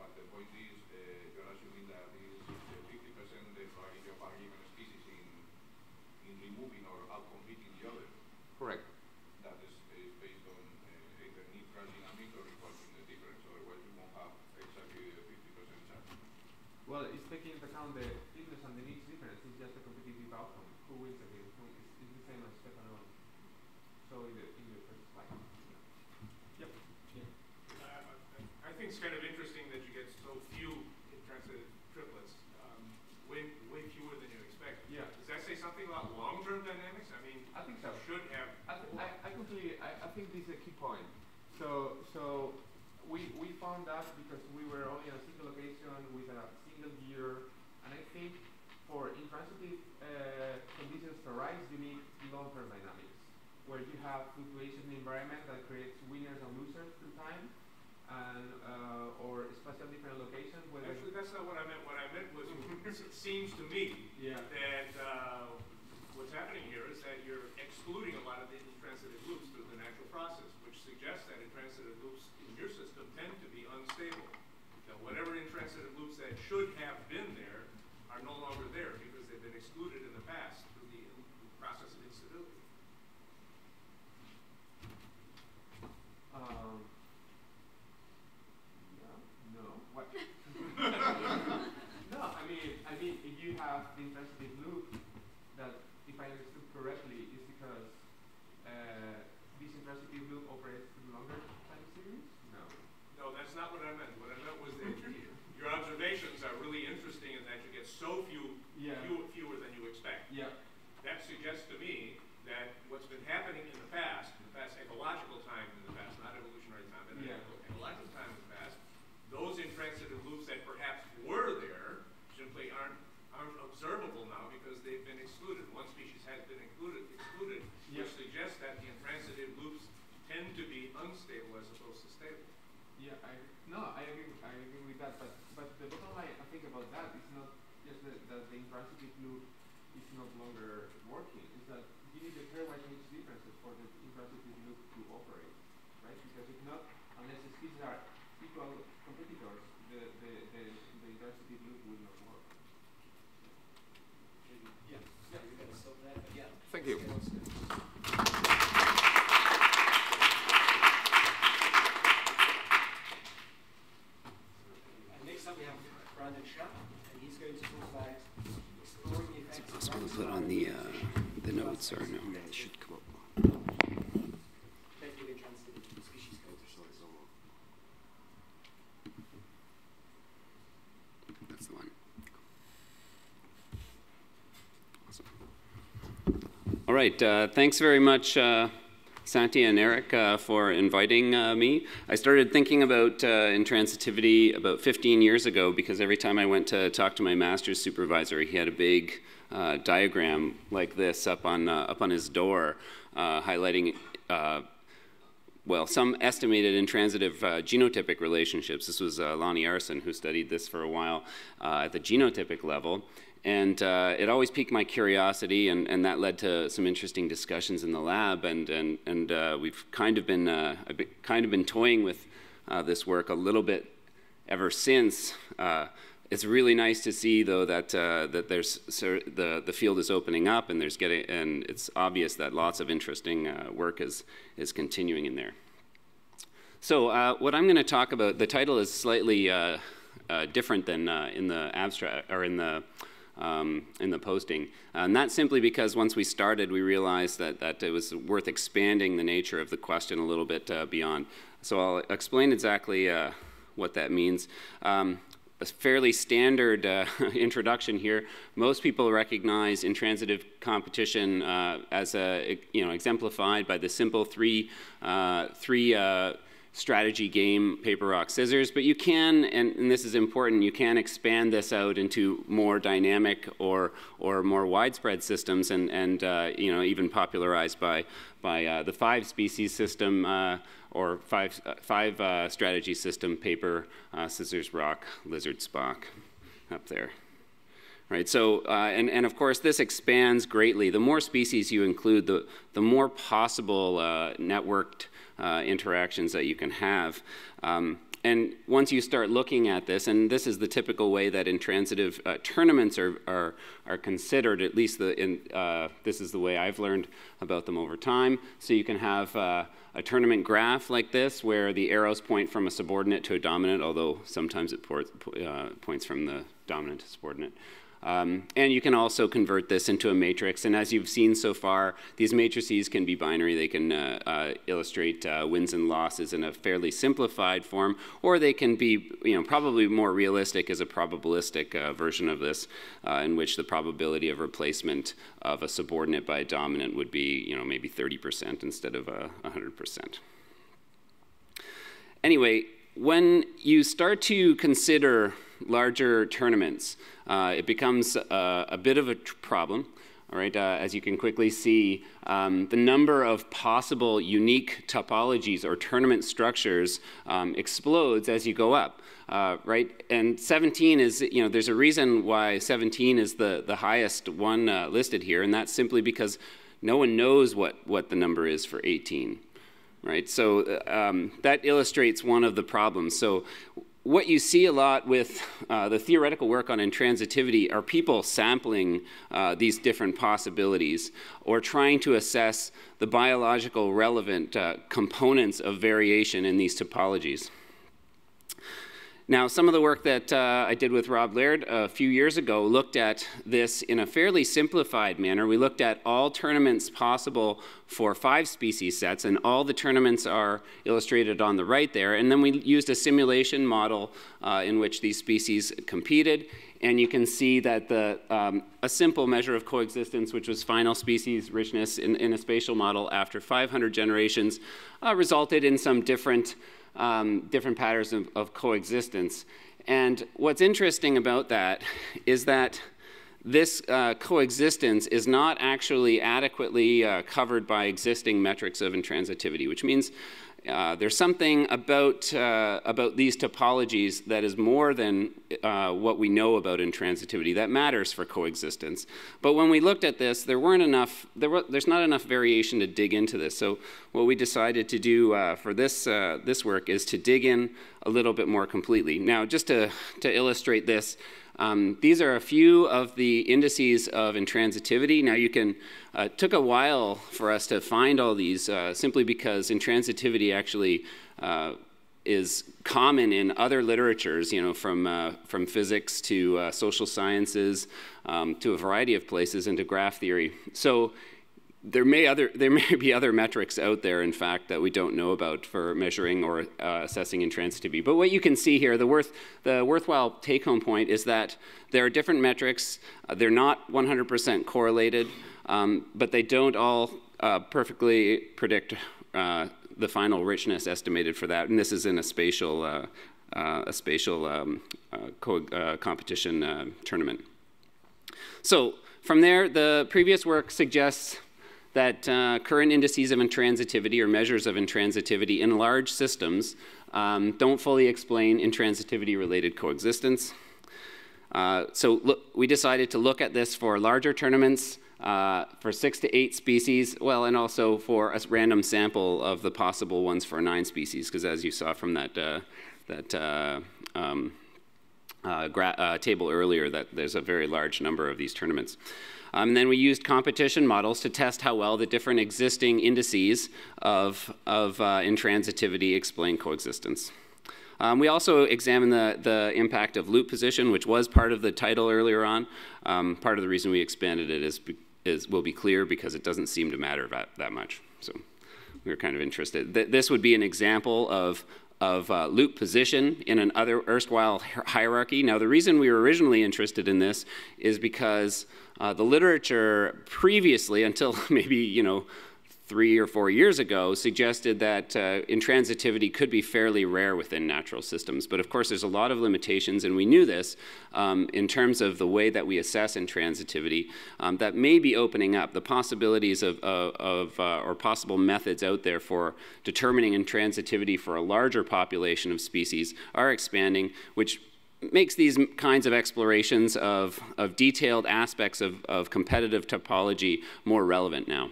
D: but, but the point is, uh, you're assuming that is uh, 50% the probability of a given species in, in removing or outcompeting the other.
F: Correct.
D: That is, is based on uh, either neutral dynamic or equaling the difference, otherwise you won't have exactly the 50% chance.
F: Well, it's taking into account the thickness and the niche difference. It's just a competitive outcome. Who wins again? Who is, it's the same as Stefano. So in the in the first slide.
G: Yep.
H: Uh, I think it's kind of interesting that you get so few intransitive triplets, um, way, way fewer than you expect.
F: Yeah.
H: Does that say something about long-term dynamics? I mean,
F: I think so.
H: you should have.
F: I, th- I, I completely, I, I think this is a key point. So, so we, we found that because we were only in a single location with a single gear, and I think for intransitive uh, conditions to rise, you need long-term dynamics, where you have fluctuation in the environment that creates winners and losers through time, and uh, or spatial different locations where the-
H: Actually, that's not what I meant. What I meant was, it seems to me
I: thanks very much, uh, Santi and Eric, uh, for inviting uh, me. I started thinking about uh, intransitivity about 15 years ago because every time I went to talk to my master's supervisor, he had a big uh, diagram like this up on uh, up on his door, highlighting. Well, some estimated intransitive uh, genotypic relationships. This was uh, Lonnie Aarssen who studied this for a while uh, at the genotypic level. And uh, it always piqued my curiosity, and, and that led to some interesting discussions in the lab. And, and, and uh, we've kind of been, uh, been, kind of been toying with uh, this work a little bit ever since. Uh, it's really nice to see, though, that uh, that there's the the field is opening up, and there's getting and it's obvious that lots of interesting work is is continuing in there. So what I'm going to talk about, the title is slightly different than in the abstract or in the um, in the posting, and that's simply because once we started, we realized that that it was worth expanding the nature of the question a little bit uh, beyond. So I'll explain exactly uh, what that means. Um, a fairly standard uh, introduction here. Most people recognize intransitive competition uh, as a, you know, exemplified by the simple three, uh, three uh, strategy game, paper, rock, scissors. But you can, and, and, this is important, you can expand this out into more dynamic or, or more widespread systems, and, and uh, you know, even popularized by, by uh, the five species system or five, uh, five uh, strategy system, paper, uh, scissors, rock, lizard, Spock. up there. Right, so, uh, and, and of course, this expands greatly. The more species you include, the, the more possible uh, networked uh, interactions that you can have. Um, and once you start looking at this, and this is the typical way that intransitive uh, tournaments are, are, are considered, at least the, in, uh, this is the way I've learned about them over time. So you can have uh, a tournament graph like this, where the arrows point from a subordinate to a dominant, although sometimes it uh, points from the dominant to subordinate. Um, and you can also convert this into a matrix. And as you've seen so far, these matrices can be binary. They can uh, uh, illustrate uh, wins and losses in a fairly simplified form, or they can be, you know, probably more realistic as a probabilistic uh, version of this, uh, in which the probability of replacement of a subordinate by a dominant would be, you know, maybe 30% instead of 100%. Anyway, when you start to consider larger tournaments, uh, it becomes uh, a bit of a problem. All right, uh, as you can quickly see, um, the number of possible unique topologies or tournament structures um, explodes as you go up, uh, right? And 17 is, you know, there's a reason why 17 is the, the highest one uh, listed here, and that's simply because no one knows what, what the number is for 18 right? So uh, um, that illustrates one of the problems. So what you see a lot with uh, the theoretical work on intransitivity are people sampling uh, these different possibilities or trying to assess the biological relevant uh, components of variation in these topologies. Now, some of the work that uh, I did with Rob Laird a few years ago looked at this in a fairly simplified manner. We looked at all tournaments possible for five species sets, and all the tournaments are illustrated on the right there. And then we used a simulation model uh, in which these species competed. And you can see that the, um, a simple measure of coexistence, which was final species richness in, in a spatial model after 500 generations, uh, resulted in some different um, different patterns of, of coexistence. And what's interesting about that is that this uh, coexistence is not actually adequately uh, covered by existing metrics of intransitivity, which means uh, there's something about, uh, about these topologies that is more than uh, what we know about intransitivity that matters for coexistence. But when we looked at this, there weren't enough, there were, there's not enough variation to dig into this. So what we decided to do uh, for this, uh, this work is to dig in a little bit more completely. Now, just to, to illustrate this, um, these are a few of the indices of intransitivity. Now you can, uh, it took a while for us to find all these uh, simply because intransitivity actually uh, is common in other literatures, you know, from, uh, from physics to uh, social sciences um, to a variety of places into graph theory. So there may, other, there may be other metrics out there, in fact, that we don't know about for measuring or uh, assessing intransitivity. But what you can see here, the, worth, the worthwhile take-home point is that there are different metrics. Uh, they're not 100% correlated, um, but they don't all uh, perfectly predict uh, the final richness estimated for that. And this is in a spatial, uh, uh, a spatial um, co competition tournament. So from there, the previous work suggests that uh, current indices of intransitivity or measures of intransitivity in large systems um, don't fully explain intransitivity related coexistence. Uh, so we decided to look at this for larger tournaments, uh, for six to eight species, well, and also for a random sample of the possible ones for nine species, because as you saw from that, uh, that uh, um, uh, table earlier, that there's a very large number of these tournaments. Um, and then we used competition models to test how well the different existing indices of, of uh, intransitivity explain coexistence. Um, we also examined the, the impact of loop position, which was part of the title earlier on. Um, part of the reason we expanded it is, is will be clear because it doesn't seem to matter that, that much. So we were kind of interested. Th this would be an example of, of uh, loop position in an other erstwhile hierarchy. Now, the reason we were originally interested in this is because uh, the literature previously, until maybe, you know, three or four years ago, suggested that uh, intransitivity could be fairly rare within natural systems. But of course, there's a lot of limitations, and we knew this um, in terms of the way that we assess intransitivity um, that may be opening up. The possibilities of, uh, of uh, or possible methods out there for determining intransitivity for a larger population of species are expanding, which makes these kinds of explorations of, of detailed aspects of, of competitive topology more relevant now.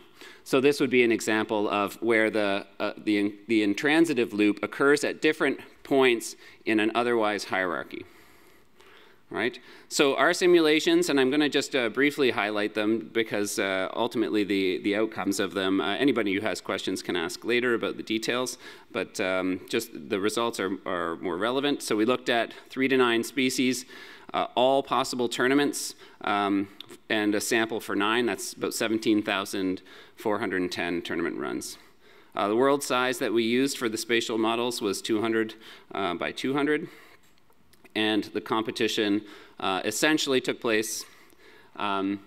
I: So this would be an example of where the, uh, the, the intransitive loop occurs at different points in an otherwise hierarchy right? So our simulations, and I'm going to just uh, briefly highlight them because uh, ultimately the, the outcomes of them, uh, anybody who has questions can ask later about the details, but um, just the results are, are more relevant. So we looked at three to nine species, uh, all possible tournaments, um, and a sample for nine, that's about 17,410 tournament runs. Uh, the world size that we used for the spatial models was 200 uh, by 200 and the competition uh, essentially took place um,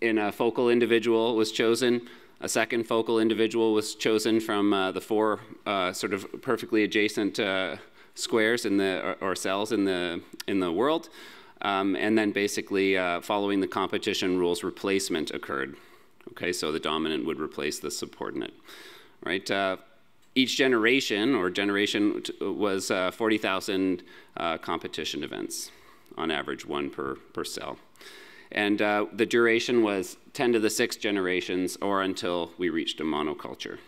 I: in a focal individual was chosen. A second focal individual was chosen from uh, the four uh, sort of perfectly adjacent squares in the or, or, cells in the in the world, um, and then basically uh, following the competition rules, replacement occurred. Okay, so the dominant would replace the subordinate, right? Uh, each generation or generation was uh, 40,000 uh, competition events, on average one per, per cell. And uh, the duration was 10 to the 6 generations or until we reached a monoculture.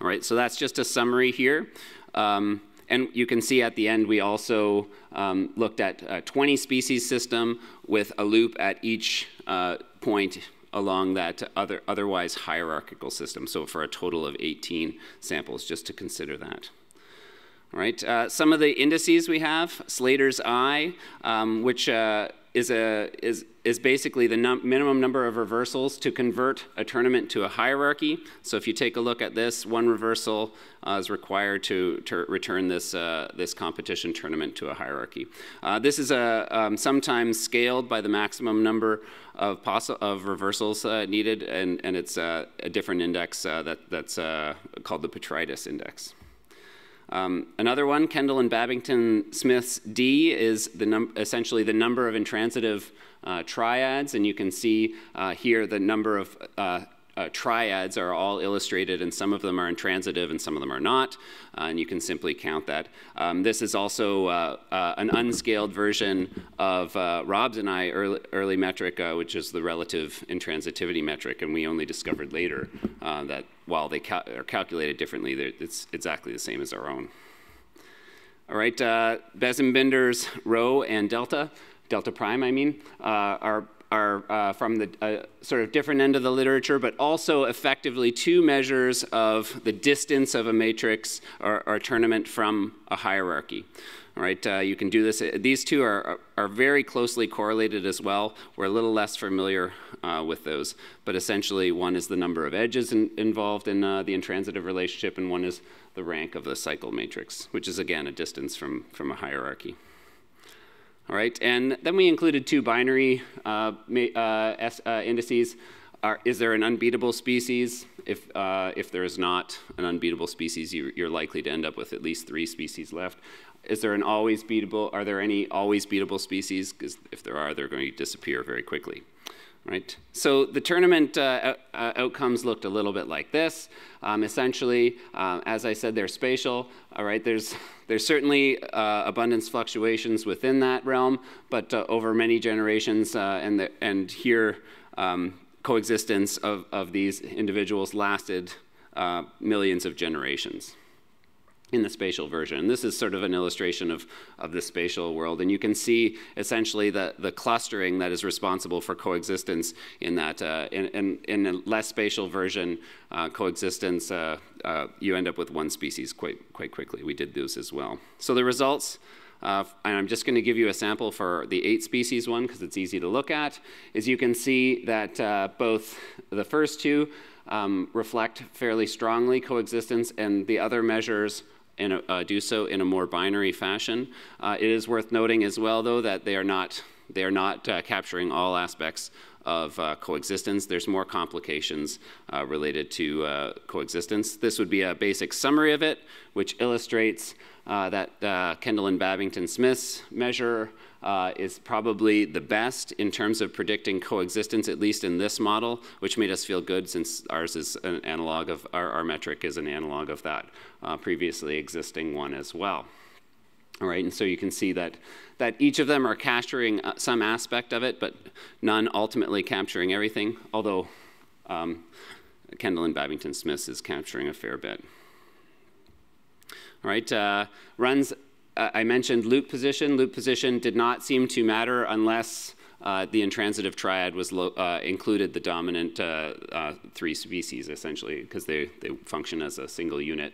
I: All right, so that's just a summary here. Um, and you can see at the end, we also um, looked at a 20 species system with a loop at each uh, point along that other, otherwise hierarchical system. So for a total of 18 samples, just to consider that. All right, uh, some of the indices we have, Slater's I, um, which uh, is, a, is, is basically the num minimum number of reversals to convert a tournament to a hierarchy. So if you take a look at this, one reversal uh, is required to, to return this, uh, this competition tournament to a hierarchy. Uh, this is a, um, sometimes scaled by the maximum number of, of reversals uh, needed, and, and it's uh, a different index uh, that, that's called the Petraitis index. Um, another one, Kendall and Babington Smith's D, is the essentially the number of intransitive uh, triads, and you can see uh, here the number of uh, uh, triads are all illustrated, and some of them are intransitive and some of them are not, uh, and you can simply count that. Um, this is also uh, an unscaled version of Rob's and I early, early metric, which is the relative intransitivity metric, and we only discovered later that while they cal are calculated differently, it's exactly the same as our own. All right, uh, rho and delta, delta prime, I mean, are are uh, from the uh, sort of different end of the literature, but also effectively two measures of the distance of a matrix or, or a tournament from a hierarchy. Right, uh, you can do this. These two are, are very closely correlated as well. We're a little less familiar uh, with those, but essentially one is the number of edges in, involved in uh, the intransitive relationship, and one is the rank of the cycle matrix, which is again a distance from, from a hierarchy. All right, and then we included two binary uh, uh, uh, indices. Are, is there an unbeatable species? If, uh, if there is not an unbeatable species, you, you're likely to end up with at least three species left. Is there an always beatable, are there any always beatable species? Because if there are, they're going to disappear very quickly right? So the tournament uh, uh, outcomes looked a little bit like this. Um, essentially, uh, as I said, they're spatial. All right, there's there's certainly uh, abundance fluctuations within that realm, but uh, over many generations, uh, and the, and here um, coexistence of of these individuals lasted millions of generations in the spatial version. This is sort of an illustration of, of the spatial world. And you can see essentially the, the clustering that is responsible for coexistence in that. Uh, in, in, in, a less spatial version, uh, coexistence, uh, uh you end up with one species quite, quite quickly. We did those as well. So the results, uh, and I'm just going to give you a sample for the eight species one because it's easy to look at, is you can see that uh, both the first two um, reflect fairly strongly coexistence and the other measures a, uh, do so in a more binary fashion. Uh, it is worth noting as well, though, that they are not, they are not uh, capturing all aspects of uh, coexistence. There's more complications uh, related to uh, coexistence. This would be a basic summary of it, which illustrates that Kendall and Babington Smith's measure uh, is probably the best in terms of predicting coexistence, at least in this model, which made us feel good since ours is an analog of, our, our metric is an analog of that uh, previously existing one as well. All right, and so you can see that, that each of them are capturing uh, some aspect of it, but none ultimately capturing everything, although um, Kendall and Babington Smith is capturing a fair bit. All right, uh, runs, I mentioned loop position. Loop position did not seem to matter unless uh, the intransitive triad was uh, included the dominant uh, uh, three species, essentially, because they, they function as a single unit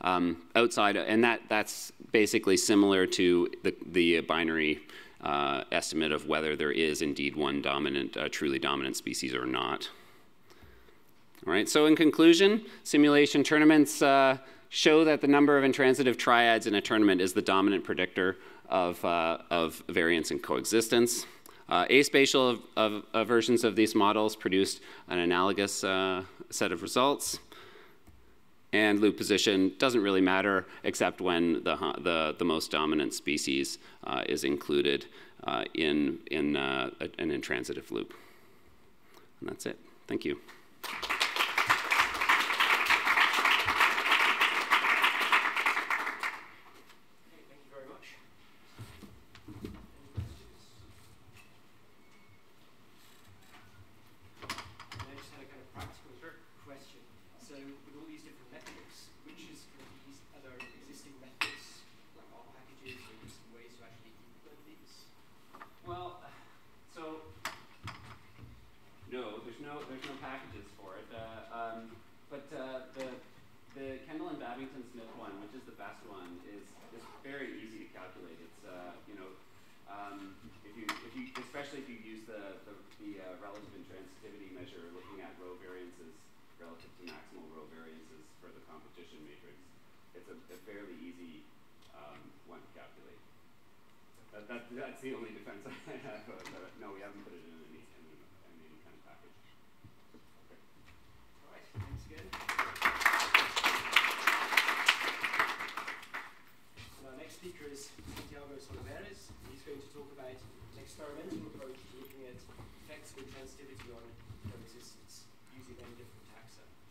I: um, outside, and that, that's basically similar to the, the binary uh, estimate of whether there is indeed one dominant, truly dominant species or not. All right, so in conclusion, simulation tournaments show that the number of intransitive triads in a tournament is the dominant predictor of, uh, of variance and coexistence. Uh, aspatial of, of, versions of these models produced an analogous uh, set of results and loop position doesn't really matter except when the, the, the most dominant species uh, is included uh, in, in uh, an intransitive loop. And that's it. Thank you.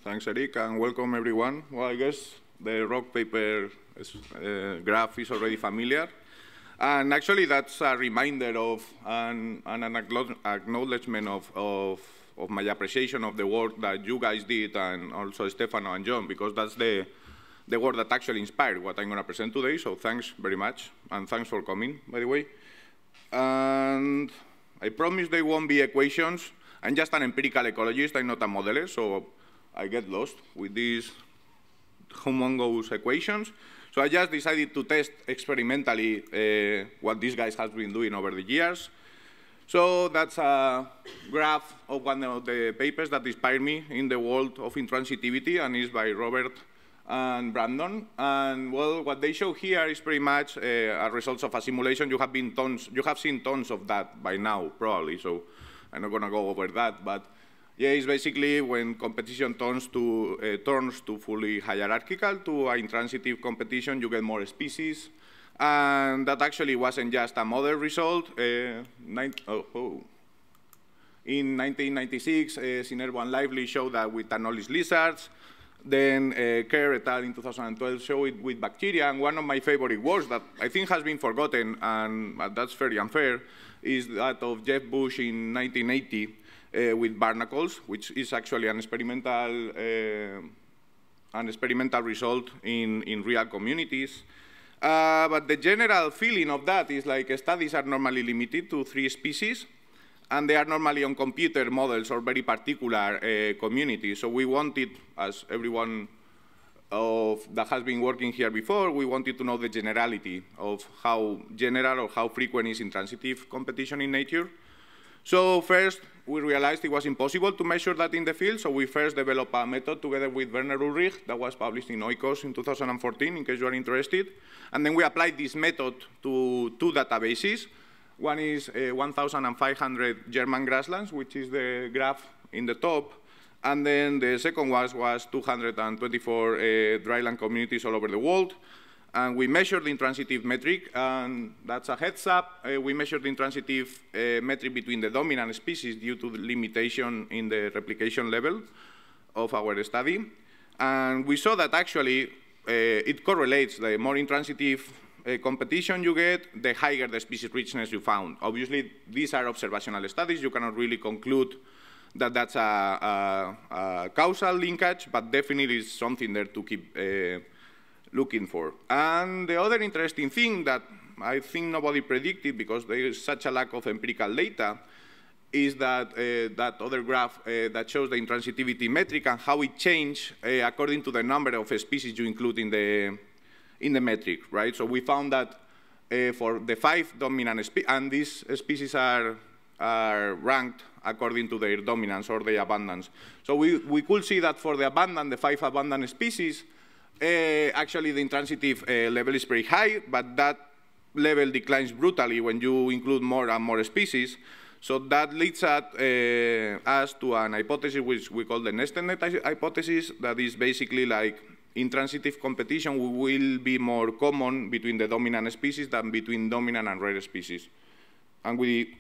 B: Thanks, Eric, and welcome everyone. Well, I guess the rock paper uh, graph is already familiar. And actually, that's a reminder of and, and an acknowledgement of, of, of, my appreciation of the work that you guys did and also Stefano and John, because that's the, the work that actually inspired what I'm going to present today. So thanks very much, and thanks for coming, by the way. And I promise they won't be equations. I'm just an empirical ecologist, I'm not a modeler, so I get lost with these humongous equations. So I just decided to test experimentally uh, what these guys have been doing over the years. So that's a graph of one of the papers that inspired me in the world of intransitivity, and is by Robert and Brandon. And well, what they show here is pretty much uh, a results of a simulation. You have been tons, you have seen tons of that by now, probably. So I'm not going to go over that, but yeah, it's basically when competition turns to, uh, turns to fully hierarchical to an intransitive competition, you get more species. And that actually wasn't just a model result. Uh, oh, oh. In 1996, uh, Sinervo and Lively showed that with anolis lizards. Then uh, Kerr et al. in 2012 showed it with bacteria. And one of my favorite works that I think has been forgotten, and that's very unfair, is that of Jeff Bush in 1980, uh, with barnacles, which is actually an experimental, uh, an experimental result in, in real communities. Uh, but the general feeling of that is like studies are normally limited to three species, and they are normally on computer models or very particular uh, communities. So we wanted, as everyone of, that has been working here before, we wanted to know the generality of how general or how frequent is intransitive competition in nature. So first, we realized it was impossible to measure that in the field, so we first developed a method together with Werner Ulrich that was published in Oikos in 2014, in case you are interested. And then we applied this method to two databases. One is uh, 1,500 German grasslands, which is the graph in the top. And then the second was, was 224 uh, dryland communities all over the world. And we measured the intransitive metric, and that's a heads up. Uh, we measured the intransitive uh, metric between the dominant species due to the limitation in the replication level of our study. And we saw that actually uh, it correlates, the more intransitive uh, competition you get, the higher the species richness you found. Obviously, these are observational studies. You cannot really conclude that that's a, a, a causal linkage, but definitely is something there to keep uh, looking for. And the other interesting thing that I think nobody predicted because there is such a lack of empirical data is that uh, that other graph uh, that shows the intransitivity metric and how it changes uh, according to the number of species you include in the in the metric, right? So we found that uh, for the five dominant species, and these species are are ranked according to their dominance or their abundance. So we, we could see that for the abundant, the five abundant species, uh, actually the intransitive uh, level is very high, but that level declines brutally when you include more and more species. So that leads at, uh, us to an hypothesis which we call the nested net hypothesis that is basically like intransitive competition will be more common between the dominant species than between dominant and rare species. And we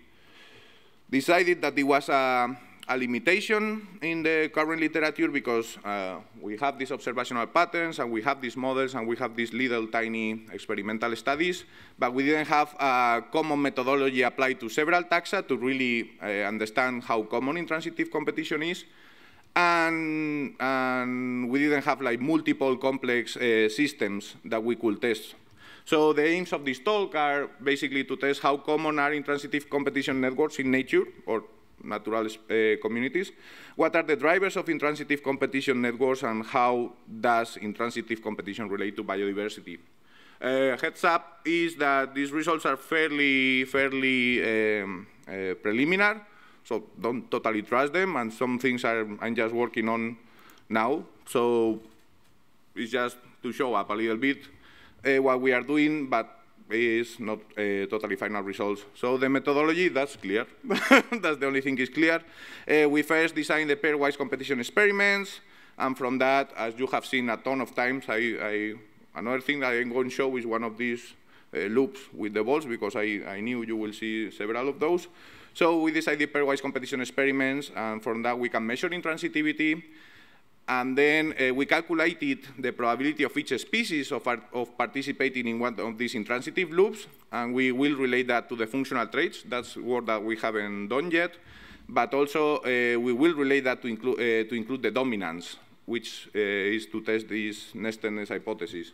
B: decided that it was a, a limitation in the current literature because uh, we have these observational patterns and we have these models and we have these little tiny experimental studies, but we didn't have a common methodology applied to several taxa to really uh, understand how common intransitive competition is. And, and, we didn't have like multiple complex uh, systems that we could test. So the aims of this talk are basically to test how common are intransitive competition networks in nature or natural uh, communities. What are the drivers of intransitive competition networks and how does intransitive competition relate to biodiversity? Uh, heads up is that these results are fairly, fairly um, uh, preliminary, so don't totally trust them, and some things are, I'm just working on now. So it's just to show up a little bit uh, what we are doing, but is not uh, totally final results. So the methodology, that's clear. that's the only thing is clear. Uh, we first designed the pairwise competition experiments, and from that, as you have seen a ton of times, I, I, another thing that I'm going to show is one of these uh, loops with the balls, because I, I knew you will see several of those. So we decided pairwise competition experiments, and from that we can measure intransitivity, and then uh, we calculated the probability of each species of, of, participating in one of these intransitive loops, and we will relate that to the functional traits. That's work that we haven't done yet. But also, uh, we will relate that to, inclu uh, to include the dominance, which uh, is to test this nestedness hypothesis.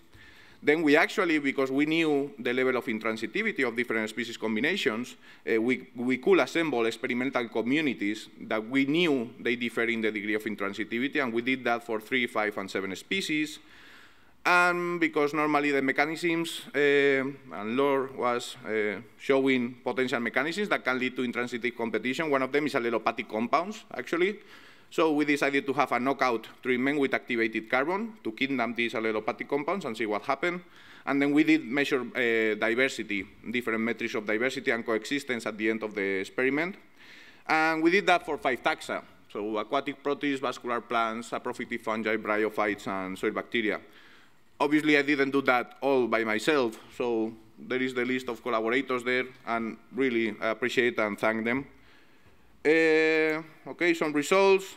B: Then we actually, because we knew the level of intransitivity of different species combinations, uh, we, we could assemble experimental communities that we knew they differ in the degree of intransitivity, and we did that for three, five, and seven species. And because normally the mechanisms, uh, and Laure was uh, showing potential mechanisms that can lead to intransitive competition, one of them is allelopathic compounds, actually. So we decided to have a knockout treatment with activated carbon to kidnap these allelopathic compounds and see what happened. And then we did measure uh, diversity, different metrics of diversity and coexistence at the end of the experiment. And we did that for five taxa. So aquatic protists, vascular plants, saprophytic fungi, bryophytes, and soil bacteria. Obviously, I didn't do that all by myself, so there is the list of collaborators there, and really appreciate and thank them. Uh, okay, some results.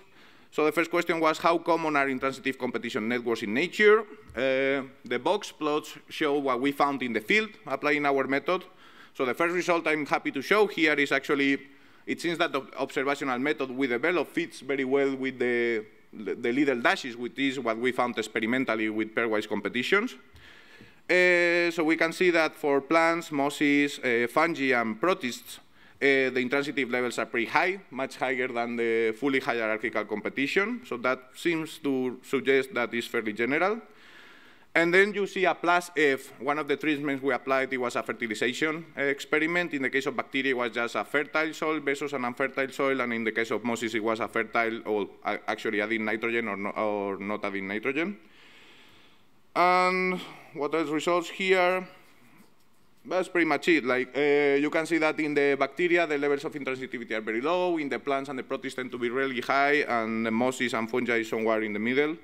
B: So the first question was how common are intransitive competition networks in nature? Uh, the box plots show what we found in the field applying our method. So the first result I'm happy to show here is actually, it seems that the observational method we developed fits very well with the, the little dashes, which is what we found experimentally with pairwise competitions. Uh, so we can see that for plants, mosses, uh, fungi, and protists, uh, the intransitive levels are pretty high, much higher than the fully hierarchical competition. So that seems to suggest that is fairly general. And then you see a plus F. One of the treatments we applied, it was a fertilization experiment. In the case of bacteria, it was just a fertile soil versus an unfertile soil. And in the case of mosses, it was a fertile, or actually adding nitrogen or, no, or not adding nitrogen. And what else results here? That's pretty much it. Like uh, you can see that in the bacteria, the levels of intransitivity are very low. In the plants and the protists tend to be really high, and the mosses and fungi somewhere in the middle.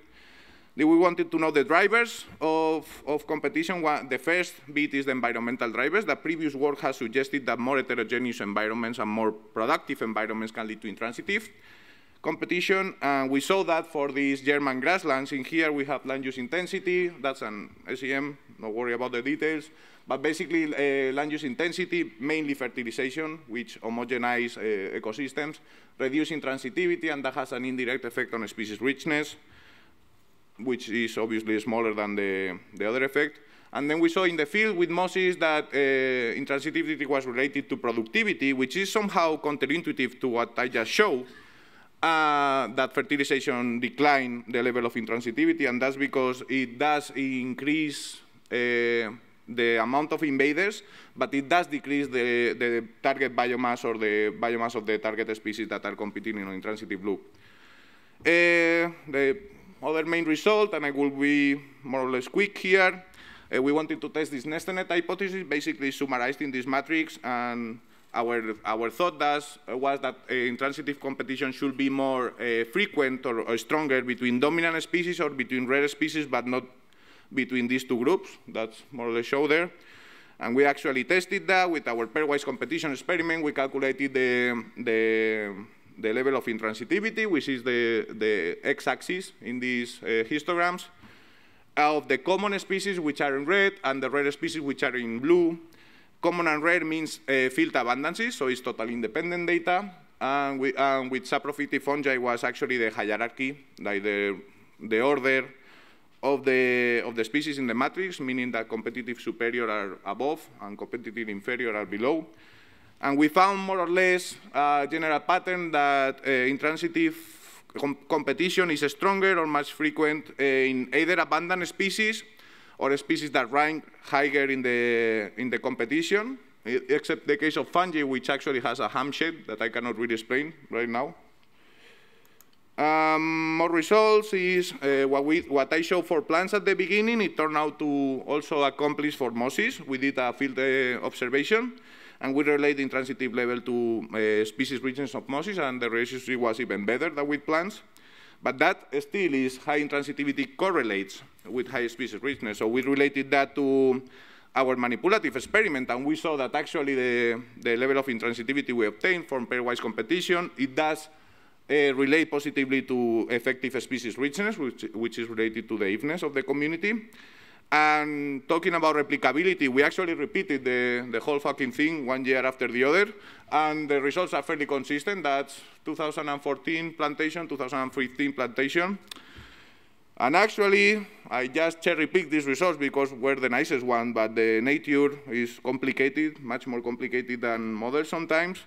B: We wanted to know the drivers of, of competition. The first bit is the environmental drivers. The previous work has suggested that more heterogeneous environments and more productive environments can lead to intransitive competition. And we saw that for these German grasslands. In here, we have land use intensity. That's an SEM. Don't worry about the details. But basically, uh, land use intensity, mainly fertilization, which homogenize uh, ecosystems, reducing transitivity, and that has an indirect effect on species richness, which is obviously smaller than the, the other effect. And then we saw in the field with mosses that uh, intransitivity was related to productivity, which is somehow counterintuitive to what I just showed, uh, that fertilization decline the level of intransitivity, and that's because it does increase uh, the amount of invaders, but it does decrease the, the target biomass or the biomass of the target species that are competing in an intransitive loop. Uh, the other main result, and I will be more or less quick here, uh, we wanted to test this nested net hypothesis, basically summarized in this matrix, and our, our thought does, uh, was that uh, intransitive competition should be more uh, frequent or, or, stronger between dominant species or between rare species, but not between these two groups. That's more or less shown there. And we actually tested that with our pairwise competition experiment. We calculated the, the, the level of intransitivity, which is the, the x-axis in these uh, histograms, of the common species, which are in red, and the rare species, which are in blue. Common and rare means uh, field abundances, so it's totally independent data. And, we, and with saprophytic fungi was actually the hierarchy, like the, the order of the, of the species in the matrix, meaning that competitive superior are above and competitive inferior are below. And we found more or less a general pattern that uh, intransitive com competition is stronger or much frequent uh, in either abundant species or species that rank higher in the, in the competition, except the case of fungi, which actually has a hamshed that I cannot really explain right now. Um, more results is uh, what, we, what I showed for plants at the beginning. It turned out to also accomplish for mosses. We did a field uh, observation, and we relate the intransitive level to uh, species richness of mosses, and the relationship was even better than with plants. But that still is high intransitivity correlates with high species richness. So we related that to our manipulative experiment, and we saw that actually the, the level of intransitivity we obtained from pairwise competition, it does uh, relate positively to effective species richness, which, which is related to the eveness of the community. And talking about replicability, we actually repeated the, the whole fucking thing one year after the other, and the results are fairly consistent. That's 2014 plantation, 2015 plantation. And actually, I just cherry-picked these results because we're the nicest one, but the nature is complicated, much more complicated than models sometimes.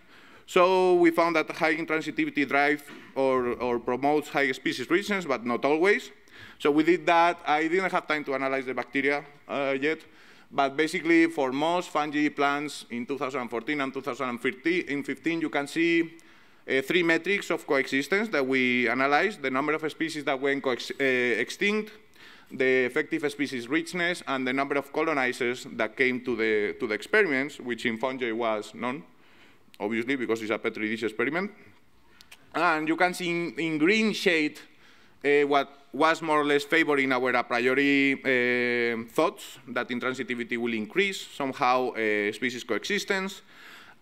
B: So we found that high intransitivity drives or, or promotes high species richness, but not always. So we did that. I didn't have time to analyze the bacteria uh, yet, but basically for most fungi plants in 2014 and 2015, in 15, you can see uh, three metrics of coexistence that we analyzed, the number of species that went uh, extinct, the effective species richness, and the number of colonizers that came to the, to the experiments, which in fungi was none obviously, because it's a Petri dish experiment. And you can see in, in green shade uh, what was more or less favoring our a priori uh, thoughts that intransitivity will increase, somehow uh, species coexistence.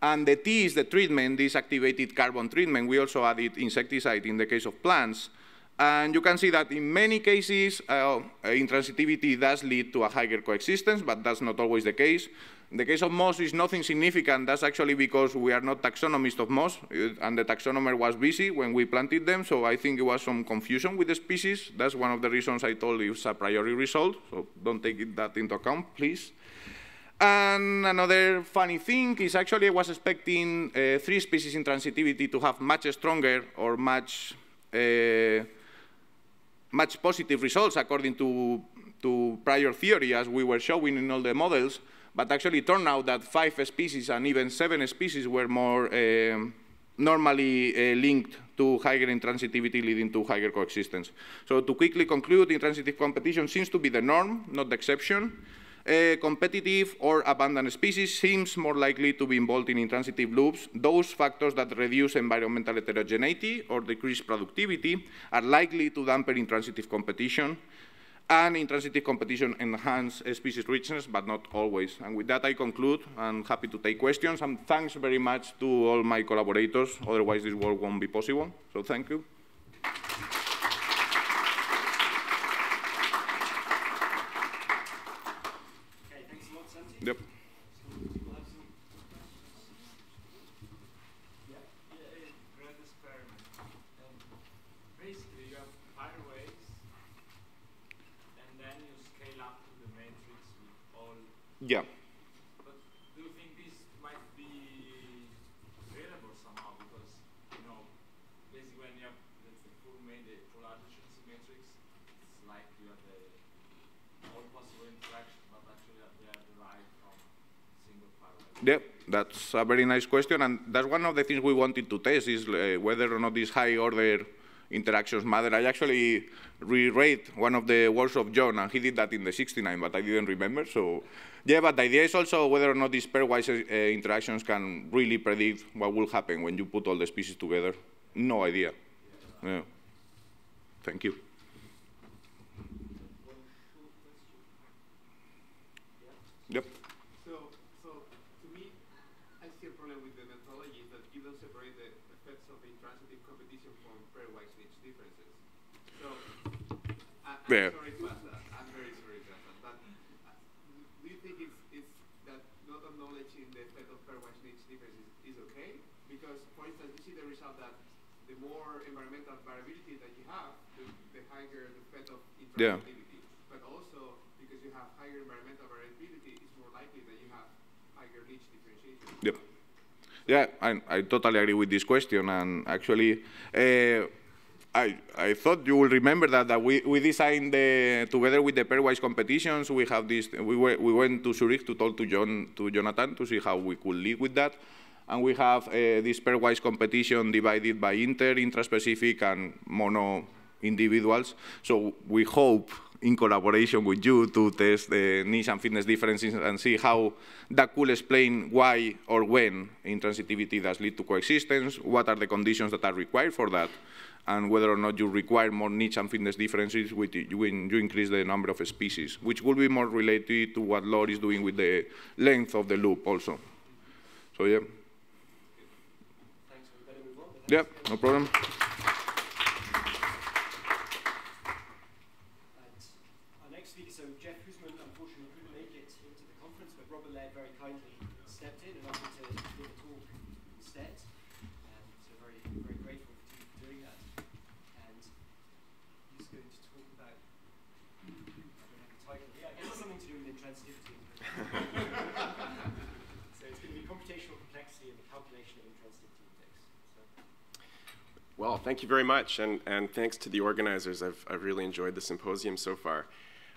B: And the T is the treatment, this activated carbon treatment. We also added insecticide in the case of plants. And you can see that in many cases, uh, intransitivity does lead to a higher coexistence, but that's not always the case. In the case of moss, it's nothing significant. That's actually because we are not taxonomists of moss, uh, and the taxonomer was busy when we planted them, so I think it was some confusion with the species. That's one of the reasons I told you it's a priori result, so don't take that into account, please. And another funny thing is actually I was expecting uh, three species intransitivity to have much stronger or much, uh, much positive results according to, to prior theory as we were showing in all the models. But actually, it turned out that five species and even seven species were more um, normally uh, linked to higher intransitivity, leading to higher coexistence. So to quickly conclude, intransitive competition seems to be the norm, not the exception. Uh, competitive or abundant species seems more likely to be involved in intransitive loops. Those factors that reduce environmental heterogeneity or decrease productivity are likely to dampen intransitive competition and intransitive competition enhance species richness, but not always. And with that, I conclude. I'm happy to take questions, and thanks very much to all my collaborators. Otherwise, this work won't be possible. So thank you.
A: Okay, thanks a lot, Santi.
B: Yep.
J: basically you have pairwise, and then you scale up to the matrix with all.
B: Yeah.
J: But do you think this might be somehow? Because you know, basically when you have full main the matrix, it's like you have the all possible interactions, but actually they are derived from.
B: Yeah, that's a very nice question, and that's one of the things we wanted to test is uh, whether or not these high-order interactions matter. I actually reread one of the works of John, and he did that in the 69, but I didn't remember. So, yeah, but the idea is also whether or not these pairwise uh, interactions can really predict what will happen when you put all the species together. No idea. Yeah. Thank you. Yep.
K: So, so to me, I see a problem with the methodology that you don't separate the effects of intransitive competition from pairwise niche differences. So, I, I'm
B: Yeah.
K: sorry to ask that. I'm very sorry to ask that. But uh, do you think it's, it's that not acknowledging the effect of pairwise niche differences is okay? Because, for instance, you see the result that the more environmental variability that you have, the, the higher the effect of
B: Yeah.
K: But also, because you have higher environmental variability, it's more likely that you have higher niche differentiation.
B: Yep. Yeah, I, I totally agree with this question. And actually, uh, I, I thought you will remember that, that we, we designed the, together with the pairwise competitions, we have this, we, were, we went to Zurich to talk to John, to Jonathan to see how we could lead with that. And we have uh, this pairwise competition divided by inter, intraspecific, and mono individuals. So we hope in collaboration with you to test the niche and fitness differences and see how that could explain why or when intransitivity does lead to coexistence, what are the conditions that are required for that, and whether or not you require more niche and fitness differences when you increase the number of species, which will be more related to what Laure is doing with the length of the loop also. So yeah.
A: Thanks.
B: no problem.
A: And our next speaker, so Jef Huisman, unfortunately couldn't make it into the conference, but Robert Laird very kindly stepped in and offered to give a talk instead. Um, so very, very grateful to you for doing that. And he's going to talk about, I don't have the title here, I guess it's something to do with intransitivity. so it's going to be computational complexity and the calculation of intransitivity index. So.
L: Well, thank you very much, and, and thanks to the organizers. I've, I've really enjoyed the symposium so far.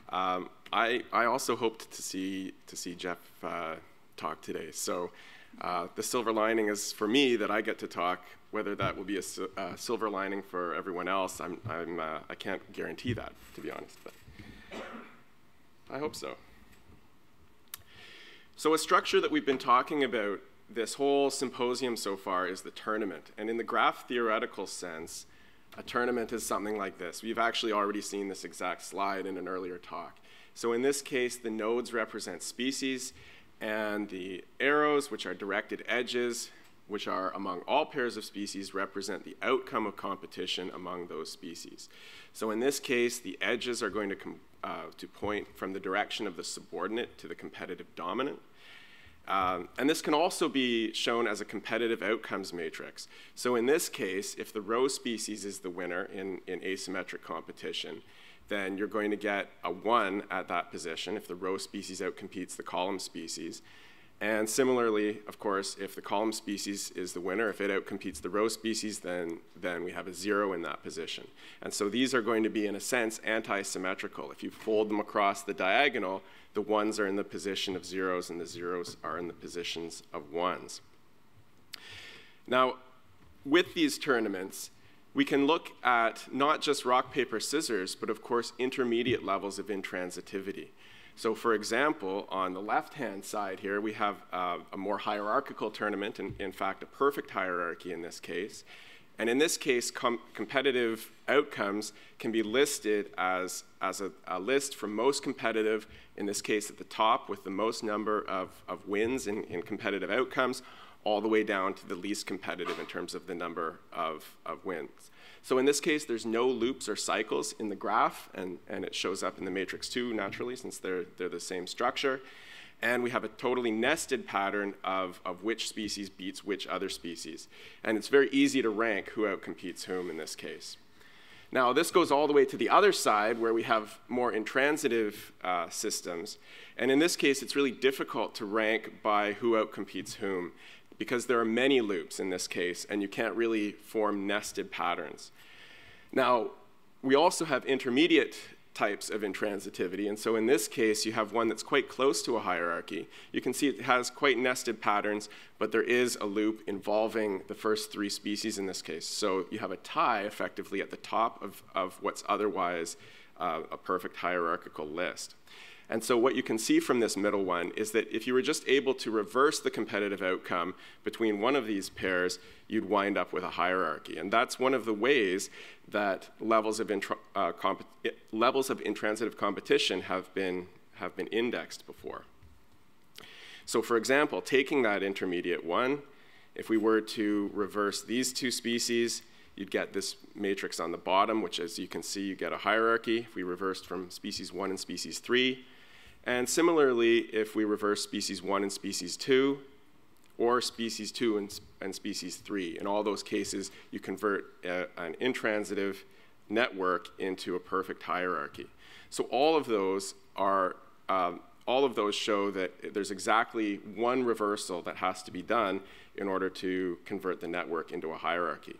L: Um, I, I also hoped to see, to see Jeff uh, talk today. So uh, the silver lining is for me that I get to talk. Whether that will be a sil- silver lining for everyone else, I'm, I'm, uh, I can't guarantee that, to be honest. But I hope so. So, a structure that we've been talking about this whole symposium so far is the tournament. And in the graph theoretical sense, a tournament is something like this. We've actually already seen this exact slide in an earlier talk. So, in this case, the nodes represent species, and the arrows, which are directed edges, which are among all pairs of species, represent the outcome of competition among those species. So, in this case, the edges are going to, uh, to point from the direction of the subordinate to the competitive dominant. Um, and this can also be shown as a competitive outcomes matrix. So in this case, if the row species is the winner in, in asymmetric competition, then you're going to get a 1 at that position if the row species outcompetes the column species. And similarly, of course, if the column species is the winner, if it outcompetes the row species, then, then we have a 0 in that position. And so these are going to be, in a sense, anti-symmetrical. If you fold them across the diagonal, the ones are in the position of zeros and the zeros are in the positions of ones. Now, with these tournaments, we can look at not just rock, paper, scissors, but of course intermediate levels of intransitivity. So for example, on the left-hand side here, we have uh, a more hierarchical tournament, and in fact, a perfect hierarchy in this case. And in this case, com competitive outcomes can be listed as, as a, a, list from most competitive, in this case at the top with the most number of, of wins in, in competitive outcomes, all the way down to the least competitive in terms of the number of, of wins. So in this case, there's no loops or cycles in the graph, and, and it shows up in the matrix too, naturally, since they're, they're the same structure. and we have a totally nested pattern of, of which species beats which other species. And it's very easy to rank who outcompetes whom in this case. Now, this goes all the way to the other side where we have more intransitive uh, systems. And in this case, it's really difficult to rank by who outcompetes whom because there are many loops in this case, and you can't really form nested patterns. Now, we also have intermediate types of intransitivity. And so in this case, you have one that's quite close to a hierarchy. You can see it has quite nested patterns, but there is a loop involving the first three species in this case. So you have a tie effectively at the top of, of what's otherwise uh, a perfect hierarchical list. And so what you can see from this middle one is that if you were just able to reverse the competitive outcome between one of these pairs, you'd wind up with a hierarchy. And that's one of the ways that levels of, uh, levels of intransitive competition have been, have been indexed before. So for example, taking that intermediate one, if we were to reverse these two species, you'd get this matrix on the bottom, which as you can see, you get a hierarchy. If we reversed from species one and species three, and similarly, if we reverse species 1 and species 2, or species 2 and, and species 3, in all those cases, you convert a, an intransitive network into a perfect hierarchy. So all of those are, um, all of those show that there's exactly one reversal that has to be done in order to convert the network into a hierarchy.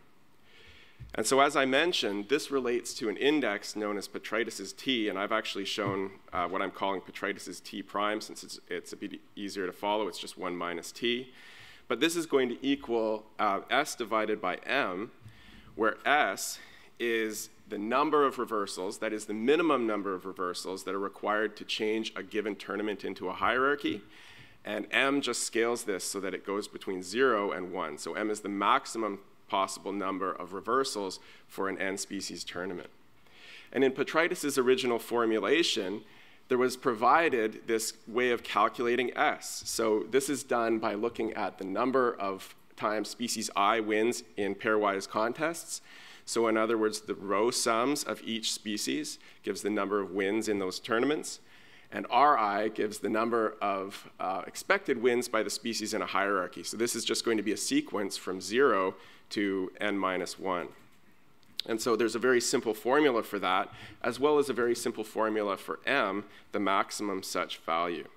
L: And so as I mentioned, this relates to an index known as Petraitis' T, and I've actually shown uh, what I'm calling Petraitis' T prime since it's, it's, a bit easier to follow. It's just 1 minus T. But this is going to equal uh, S divided by M, where S is the number of reversals, that is the minimum number of reversals that are required to change a given tournament into a hierarchy. And M just scales this so that it goes between 0 and 1. So M is the maximum possible number of reversals for an n species tournament. And in Petraitis' original formulation, there was provided this way of calculating S. So this is done by looking at the number of times species I wins in pairwise contests. So in other words, the row sums of each species gives the number of wins in those tournaments. And Ri gives the number of uh, expected wins by the species in a hierarchy. So this is just going to be a sequence from zero to n minus 1. And so there's a very simple formula for that, as well as a very simple formula for m, the maximum such value.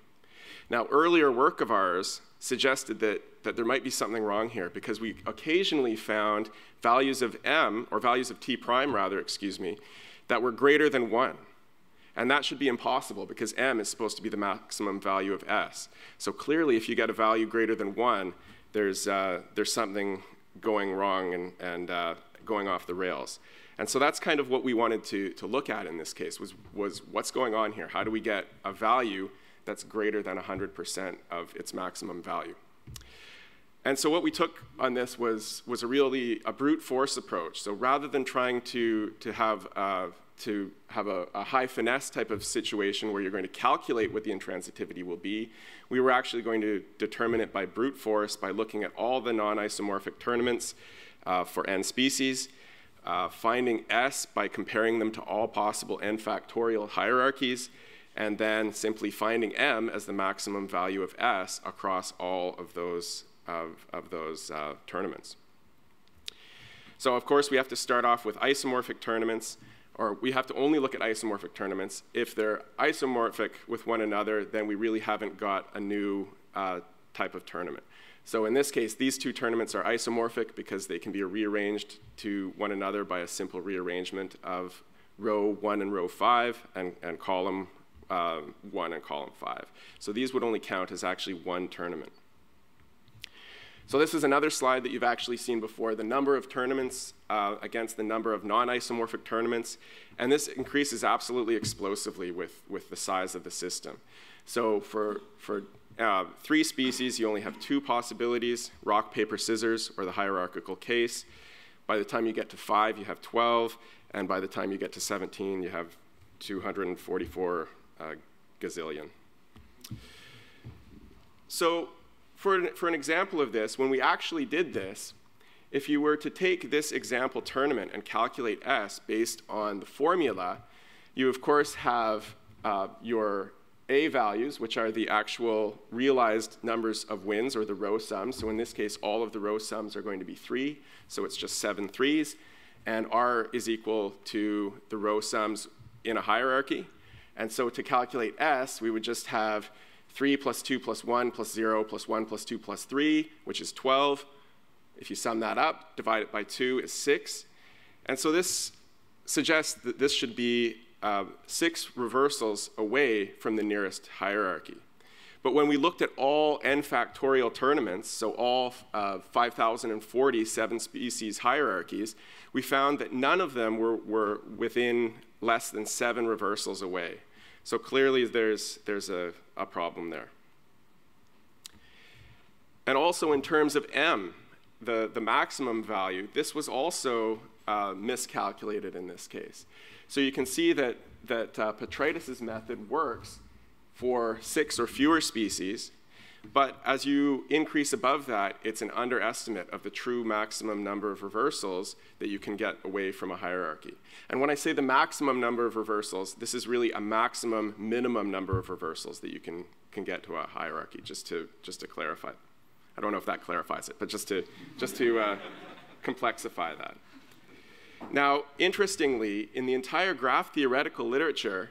L: Now, earlier work of ours suggested that, that there might be something wrong here because we occasionally found values of m, or values of t prime rather, excuse me, that were greater than 1. And that should be impossible because m is supposed to be the maximum value of s. So clearly, if you get a value greater than 1, there's, uh, there's something going wrong and, and uh, going off the rails. And so that's kind of what we wanted to, to look at in this case was, was what's going on here? How do we get a value that's greater than 100% of its maximum value? And so what we took on this was, was a really a brute force approach. So rather than trying to, to have, uh, to have a, a, high finesse type of situation where you're going to calculate what the intransitivity will be, we were actually going to determine it by brute force by looking at all the non-isomorphic tournaments uh, for n species, uh, finding S by comparing them to all possible n factorial hierarchies, and then simply finding M as the maximum value of S across all of those, of, of those uh, tournaments. So of course we have to start off with isomorphic tournaments or we have to only look at isomorphic tournaments. If they're isomorphic with one another, then we really haven't got a new uh, type of tournament. So in this case, these two tournaments are isomorphic because they can be rearranged to one another by a simple rearrangement of row 1 and row 5 and, and column uh, 1 and column 5. So these would only count as actually one tournament. So this is another slide that you've actually seen before, the number of tournaments uh, against the number of non-isomorphic tournaments. And this increases absolutely explosively with, with the size of the system. So for, for uh, three species, you only have two possibilities, rock, paper, scissors, or the hierarchical case. By the time you get to five, you have 12. And by the time you get to 17, you have 244 uh, gazillion. So for an, for an example of this, when we actually did this, if you were to take this example tournament and calculate S based on the formula, you of course have uh, your A values, which are the actual realized numbers of wins or the row sums. So in this case, all of the row sums are going to be three. So it's just seven threes. And R is equal to the row sums in a hierarchy. And so to calculate S, we would just have 3 plus 2 plus 1 plus 0 plus 1 plus 2 plus 3, which is 12. If you sum that up, divide it by 2 is 6. And so this suggests that this should be uh, six reversals away from the nearest hierarchy. But when we looked at all n factorial tournaments, so all uh, 5,047 species hierarchies, we found that none of them were, were within less than seven reversals away. So clearly there's, there's a, a problem there. And also in terms of m, the, the maximum value, this was also uh, miscalculated in this case. So you can see that, that uh, method works for six or fewer species, but as you increase above that, it's an underestimate of the true maximum number of reversals that you can get away from a hierarchy. And when I say the maximum number of reversals, this is really a maximum minimum number of reversals that you can, can get to a hierarchy, just to, just to clarify. I don't know if that clarifies it, but just to, just to uh, complexify that. Now, interestingly, in the entire graph theoretical literature,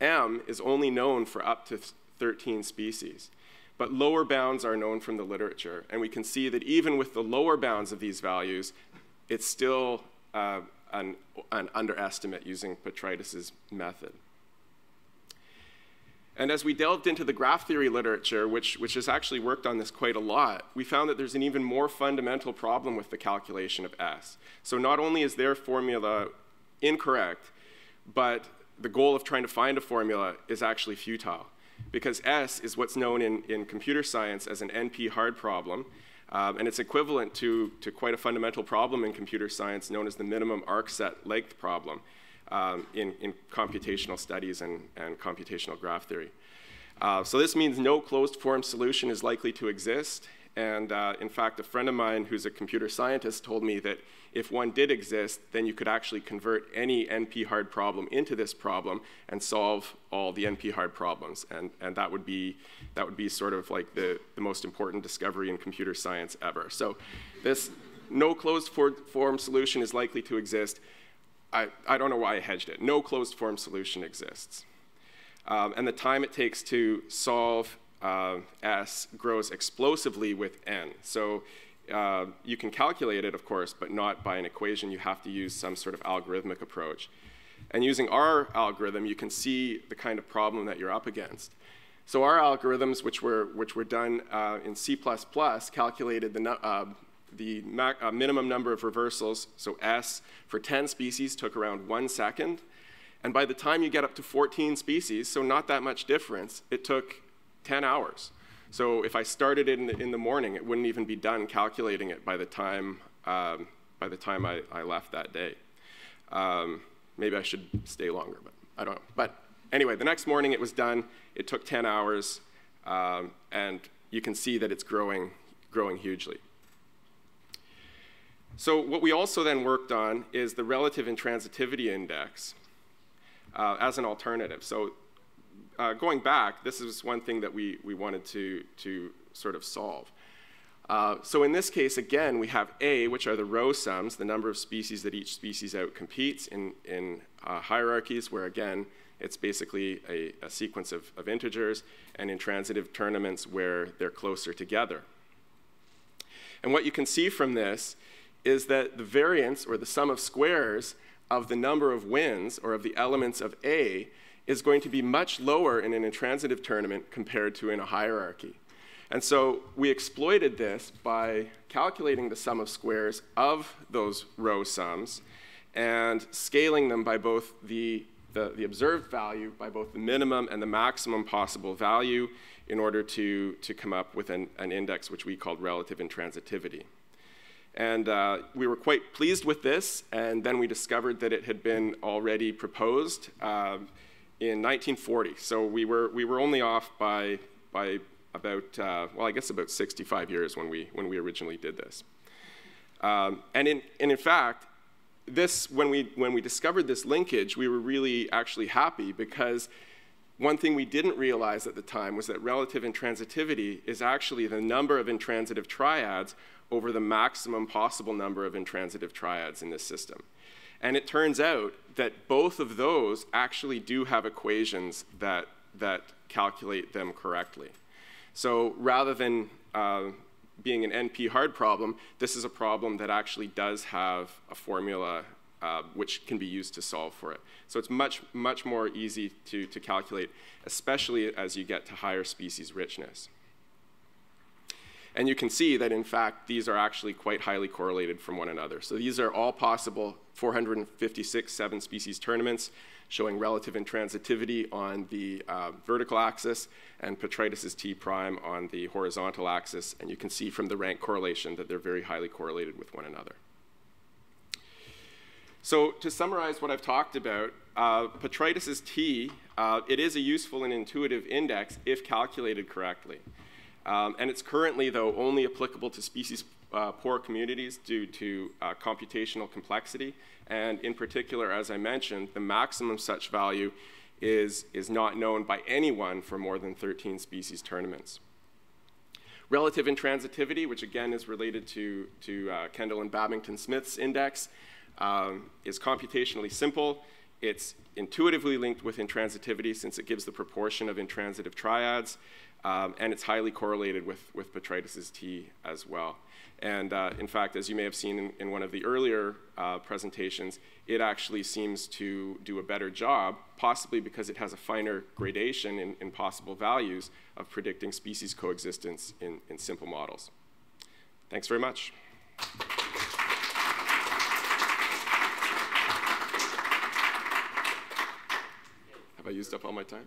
L: M is only known for up to 13 species. But lower bounds are known from the literature, and we can see that even with the lower bounds of these values, it's still uh, an, an underestimate using Petraitis' method. And as we delved into the graph theory literature, which, which has actually worked on this quite a lot, we found that there's an even more fundamental problem with the calculation of S. So not only is their formula incorrect, but the goal of trying to find a formula is actually futile. Because S is what's known in, in computer science as an NP hard problem, um, and it's equivalent to, to quite a fundamental problem in computer science known as the minimum arc set length problem um, in, in computational studies and, and computational graph theory. Uh, so this means no closed form solution is likely to exist. And uh, in fact, a friend of mine who's a computer scientist told me that if one did exist, then you could actually convert any NP hard problem into this problem and solve all the NP hard problems. And, and that, would be, that would be sort of like the, the most important discovery in computer science ever. So this no closed form solution is likely to exist. I, I don't know why I hedged it. No closed form solution exists. Um, and the time it takes to solve uh, S grows explosively with N. So uh, you can calculate it, of course, but not by an equation. You have to use some sort of algorithmic approach. And using our algorithm, you can see the kind of problem that you're up against. So our algorithms, which were, which were done uh, in C++, calculated the, uh, the uh, minimum number of reversals, so S, for 10 species took around one second. And by the time you get up to 14 species, so not that much difference, it took 10 hours. So if I started it in the, in the morning, it wouldn't even be done calculating it by the time, um, by the time I, I left that day. Um, maybe I should stay longer, but I don't know. But anyway, the next morning it was done. It took 10 hours, um, and you can see that it's growing, growing hugely. So what we also then worked on is the relative intransitivity index uh, as an alternative. So uh, going back, this is one thing that we, we wanted to, to sort of solve. Uh, so in this case, again, we have A, which are the row sums, the number of species that each species outcompetes in, in uh, hierarchies, where again, it's basically a, a sequence of, of integers, and intransitive tournaments where they're closer together. And what you can see from this is that the variance, or the sum of squares, of the number of wins, or of the elements of A, is going to be much lower in an intransitive tournament compared to in a hierarchy. And so we exploited this by calculating the sum of squares of those row sums and scaling them by both the, the, the, observed value, by both the minimum and the maximum possible value in order to, to come up with an, an index which we called relative intransitivity. And uh, we were quite pleased with this, and then we discovered that it had been already proposed uh, in 1940. So we were, we were only off by, by about, uh, well, I guess about 65 years when we, when we originally did this. Um, and, in, and in fact, this, when we, when we discovered this linkage, we were really actually happy because one thing we didn't realize at the time was that relative intransitivity is actually the number of intransitive triads over the maximum possible number of intransitive triads in this system. And it turns out that both of those actually do have equations that, that calculate them correctly. So rather than uh, being an NP hard problem, this is a problem that actually does have a formula uh, which can be used to solve for it. So it's much, much more easy to, to calculate, especially as you get to higher species richness. And you can see that, in fact, these are actually quite highly correlated from one another. So these are all possible 456 seven species tournaments showing relative intransitivity on the uh, vertical axis and Petraitis' T prime on the horizontal axis. And you can see from the rank correlation that they're very highly correlated with one another. So to summarize what I've talked about, uh, Petraitis' T, uh, it is a useful and intuitive index if calculated correctly. Um, and it's currently, though, only applicable to species uh, poor communities due to uh, computational complexity. And in particular, as I mentioned, the maximum such value is, is not known by anyone for more than 13 species tournaments. Relative intransitivity, which again is related to, to uh, Kendall and Babington Smith's index, um, is computationally simple. It's intuitively linked with intransitivity since it gives the proportion of intransitive triads, um, and it's highly correlated with, with Petraitis' T as well. And uh, in fact, as you may have seen in, in one of the earlier uh, presentations, it actually seems to do a better job, possibly because it has a finer gradation in, in possible values of predicting species coexistence in, in simple models. Thanks very much. Have I used up all my time?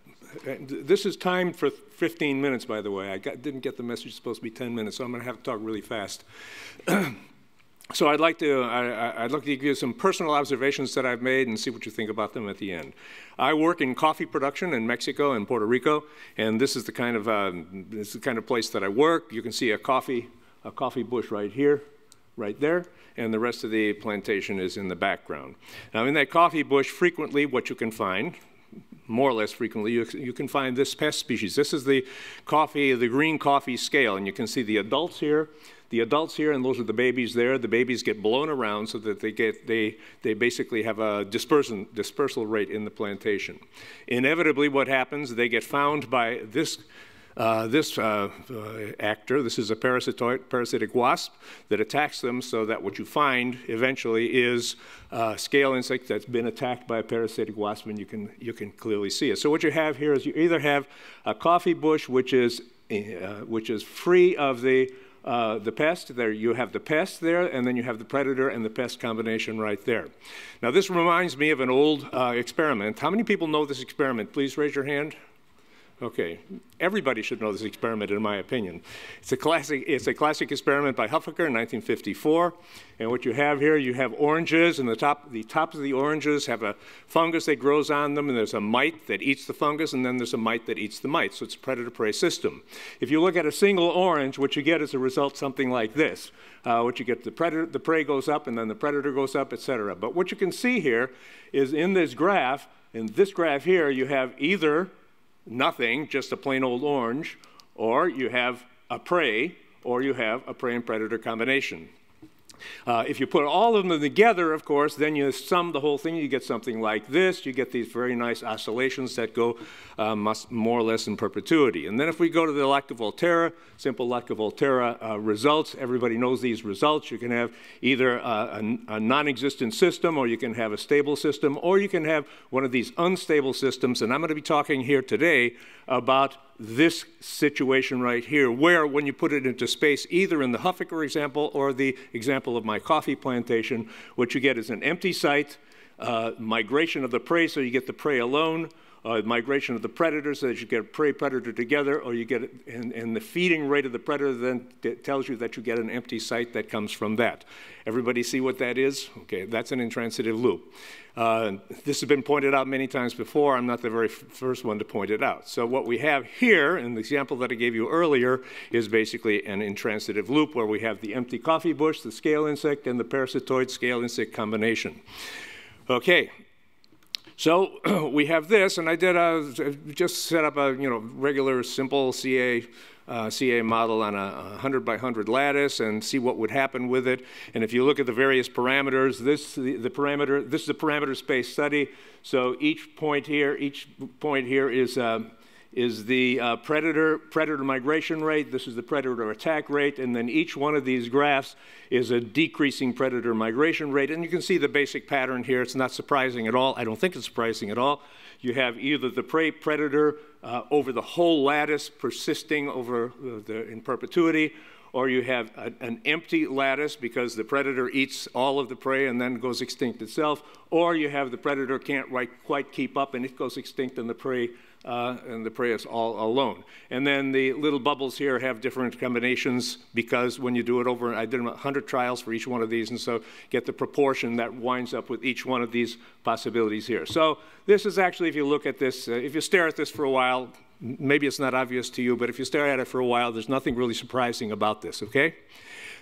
H: this is timed for 15 minutes, by the way. I got, didn't get the message. It's supposed to be 10 minutes, so I'm going to have to talk really fast. so I'd like to I, would like to give you some personal observations that I've made and see what you think about them at the end. I work in coffee production in Mexico and Puerto Rico, and this is the kind of uh, this is the kind of place that I work. You can see a coffee a coffee bush right here, right there and the rest of the plantation is in the background. Now, in that coffee bush, frequently what you can find, more or less frequently, you, you can find this pest species. This is the coffee, the green coffee scale, and you can see the adults here, the adults here, and those are the babies there. The babies get blown around so that they get they they basically have a dispersal dispersal rate in the plantation. Inevitably, what happens? They get found by this uh, this uh, uh, actor, this is a parasitic wasp that attacks them so that what you find eventually is a scale insect that's been attacked by a parasitic wasp and you can, you can clearly see it. So what you have here is you either have a coffee bush which is, uh, which is free of the uh, the pest. There you have the pest there, and then you have the predator and the pest combination right there. Now this reminds me of an old uh, experiment. How many people know this experiment? Please raise your hand. Okay, everybody should know this experiment, in my opinion. It's a classic. It's a classic experiment by Huffaker in 1954. And what you have here, you have oranges, and the top, the tops of the oranges have a fungus that grows on them, and there's a mite that eats the fungus, and then there's a mite that eats the mite. So it's a predator-prey system. If you look at a single orange, what you get is a result something like this. Uh, what you get, the predator, the prey goes up, and then the predator goes up, etc. But what you can see here is in this graph, in this graph here, you have either nothing, just a plain old orange, or you have a prey, or you have a prey and predator combination. Uh, if you put all of them together, of course, then you sum the whole thing, you get something like this. You get these very nice oscillations that go uh, more or less in perpetuity. And then if we go to the Lotka-Volterra, simple Lotka-Volterra uh, results, everybody knows these results. You can have either a, a non-existent system, or you can have a stable system, or you can have one of these unstable systems. And I'm going to be talking here today about this situation right here, where when you put it into space, either in the Huffaker example or the example of my coffee plantation, what you get is an empty site, uh, migration of the prey, so you get the prey alone, uh, migration of the predator so that you get prey predator together, or you get, and, and the feeding rate of the predator then tells you that you get an empty site that comes from that. Everybody see what that is? Okay, that's an intransitive loop. Uh, this has been pointed out many times before. I'm not the very first one to point it out. So what we have here, in the example that I gave you earlier, is basically an intransitive loop where we have the empty coffee bush, the scale insect, and the parasitoid scale insect combination. Okay, so we have this, and I did a, just set up a you know regular simple CA uh, CA model on a 100 by 100 lattice and see what would happen with it. And if you look at the various parameters, this the, the parameter this is a parameter space study. So each point here, each point here is. Um, is the uh, predator, predator migration rate, this is the predator attack rate, and then each one of these graphs is a decreasing predator migration rate. And you can see the basic pattern here. It's not surprising at all. I don't think it's surprising at all. You have either the prey predator uh, over the whole lattice persisting over the, in perpetuity, or you have a, an empty lattice because the predator eats all of the prey and then goes extinct itself, or you have the predator can't quite keep up and it goes extinct and the prey uh, and the prey is all alone. And then the little bubbles here have different combinations because when you do it over, I did 100 trials for each one of these, and so get the proportion that winds up with each one of these possibilities here. So this is actually, if you look at this, uh, if you stare at this for a while, maybe it's not obvious to you, but if you stare at it for a while, there's nothing really surprising about this, okay?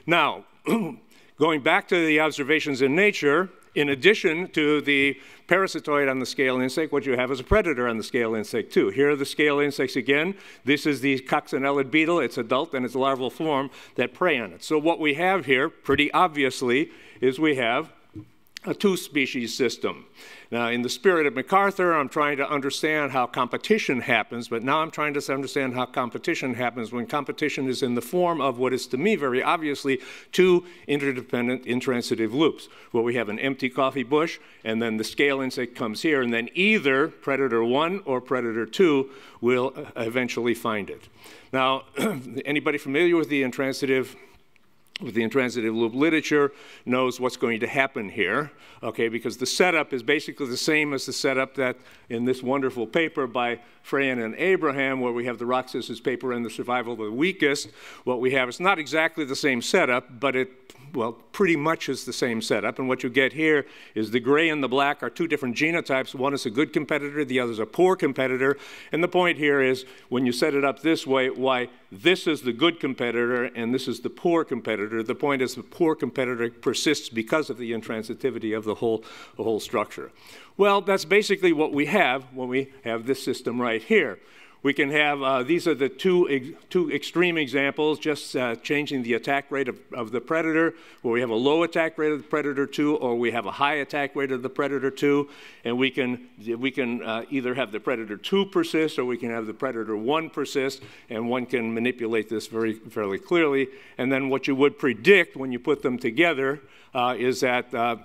H: Now, going back to the observations in nature, in addition to the parasitoid on the scale insect, what you have is a predator on the scale insect too. Here are the scale insects again. This is the coccinellid beetle. It's adult and its larval form that prey on it. So what we have here, pretty obviously, is we have a two-species system. Now, in the spirit of MacArthur, I'm trying to understand how competition happens, but now I'm trying to understand how competition happens when competition is in the form of what is to me very obviously two interdependent intransitive loops, where we have an empty coffee bush, and then the scale insect comes here, and then either predator one or predator two will uh, eventually find it. Now, anybody familiar with the intransitive with the intransitive loop literature knows what's going to happen here, okay, because the setup is basically the same as the setup that in this wonderful paper by Frean and Abraham, where we have the scissors paper and the survival of the weakest. What we have is not exactly the same setup, but it well, pretty much is the same setup. And what you get here is the gray and the black are two different genotypes. One is a good competitor, the other is a poor competitor. And the point here is when you set it up this way, why this is the good competitor and this is the poor competitor. The point is the poor competitor persists because of the intransitivity of the whole, the whole structure. Well, that's basically what we have when we have this system right here. We can have, uh, these are the two, ex two extreme examples, just uh, changing the attack rate of, of, the predator, where we have a low attack rate of the predator 2, or we have a high attack rate of the predator 2, and we can, we can uh, either have the predator 2 persist, or we can have the predator 1 persist, and one can manipulate this very fairly clearly. And then what you would predict when you put them together uh, is that uh,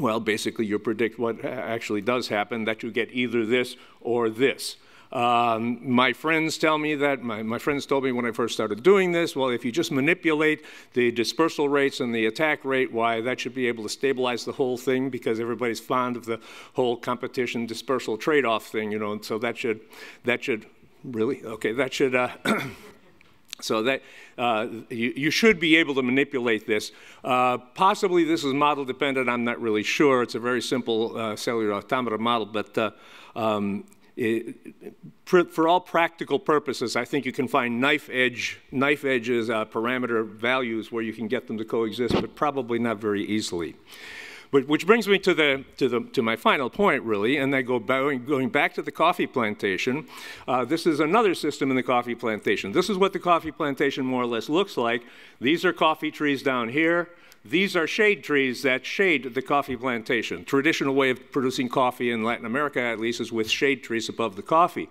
H: well, basically you predict what actually does happen, that you get either this or this. Um, my friends tell me that, my, my friends told me when I first started doing this, well, if you just manipulate the dispersal rates and the attack rate, why, that should be able to stabilize the whole thing because everybody's fond of the whole competition dispersal trade-off thing, you know, and so that should, that should, really? Okay, that should, uh, So that uh, you, you, should be able to manipulate this. Uh, possibly this is model dependent, I'm not really sure. It's a very simple uh, cellular automata model, but uh, um, it, for, all practical purposes, I think you can find knife edge, knife edges, uh, parameter values where you can get them to coexist, but probably not very easily. But, which brings me to, the, to, the, to my final point, really, and then go going back to the coffee plantation. Uh, this is another system in the coffee plantation. This is what the coffee plantation more or less looks like. These are coffee trees down here. These are shade trees that shade the coffee plantation. Traditional way of producing coffee in Latin America, at least, is with shade trees above the coffee.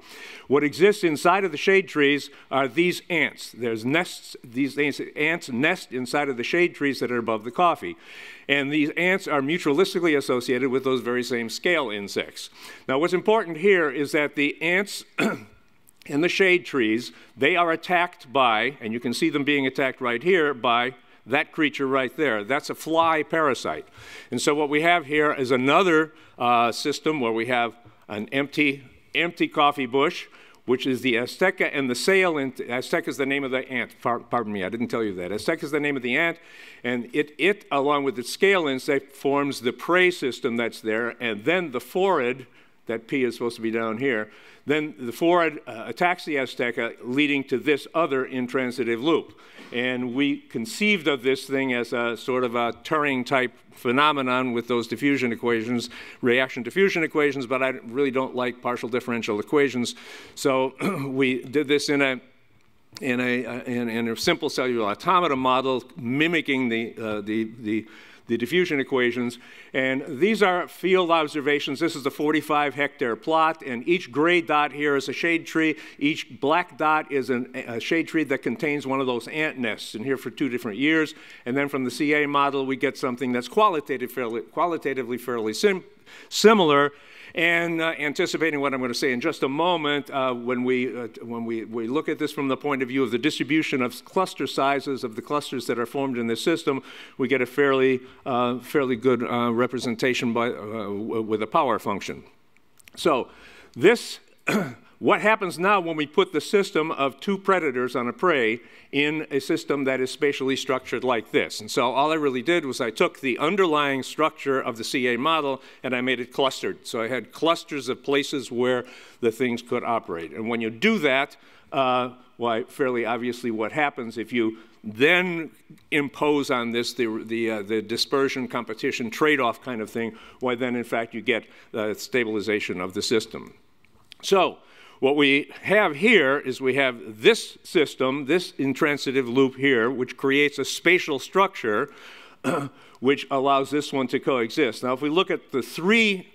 H: What exists inside of the shade trees are these ants. There's nests, these ants nest inside of the shade trees that are above the coffee. And these ants are mutualistically associated with those very same scale insects. Now, what's important here is that the ants in the shade trees, they are attacked by, and you can see them being attacked right here, by that creature right there. That's a fly parasite. And so what we have here is another uh, system where we have an empty empty coffee bush, which is the Azteca and the sail. And Azteca is the name of the ant. Pardon me, I didn't tell you that. Azteca is the name of the ant, and it, it along with its scale insect, forms the prey system that's there, and then the phorid, that P is supposed to be down here, then the phorid uh, attacks the Azteca, leading to this other intransitive loop. And we conceived of this thing as a sort of a Turing type phenomenon with those diffusion equations, reaction diffusion equations, but I really don't like partial differential equations. So we did this in a in a, uh, in, in, a simple cellular automata model mimicking the, uh, the, the the diffusion equations. And these are field observations. This is a 45 hectare plot, and each gray dot here is a shade tree. Each black dot is an, a shade tree that contains one of those ant nests, and here for two different years. And then from the CA model, we get something that's qualitative fairly, qualitatively fairly sim similar. And uh, anticipating what I'm going to say in just a moment, uh, when, we, uh, when we, we look at this from the point of view of the distribution of cluster sizes of the clusters that are formed in this system, we get a fairly, uh, fairly good uh, representation by, uh, with a power function. So this What happens now when we put the system of two predators on a prey in a system that is spatially structured like this? And so all I really did was I took the underlying structure of the CA model and I made it clustered. So I had clusters of places where the things could operate. And when you do that, uh, why, fairly obviously what happens if you then impose on this the, the, uh, the dispersion competition trade-off kind of thing, why then in fact you get uh, stabilization of the system. So what we have here is we have this system, this intransitive loop here, which creates a spatial structure which allows this one to coexist. Now, if we look at the three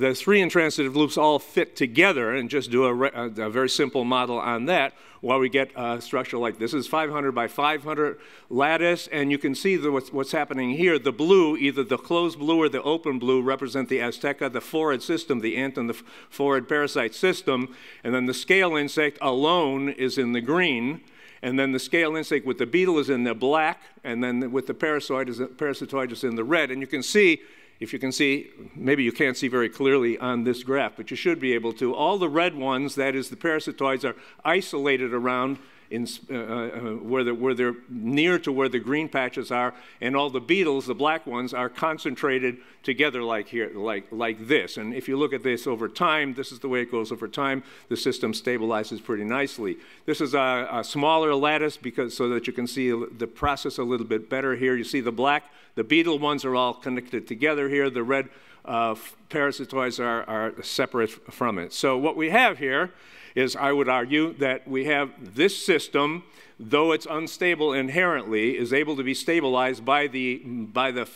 H: the three intransitive loops all fit together and just do a, a, a, very simple model on that while we get a structure like this. This is 500 by 500 lattice, and you can see the, what's, what's, happening here. The blue, either the closed blue or the open blue, represent the Azteca, the phorid system, the ant and the phorid parasite system, and then the scale insect alone is in the green. And then the scale insect with the beetle is in the black, and then with the parasitoid is, parasitoid is in the red. And you can see if you can see, maybe you can't see very clearly on this graph, but you should be able to. All the red ones, that is the parasitoids, are isolated around in, uh, uh, where, they're, where they're near to where the green patches are, and all the beetles, the black ones, are concentrated together like here, like, like this. And if you look at this over time, this is the way it goes over time. The system stabilizes pretty nicely. This is a, a smaller lattice because so that you can see the process a little bit better here. You see the black, the beetle ones are all connected together here. The red uh, parasitoids are, are separate from it. So what we have here is I would argue that we have this system, though it's unstable inherently, is able to be stabilized by the, by the,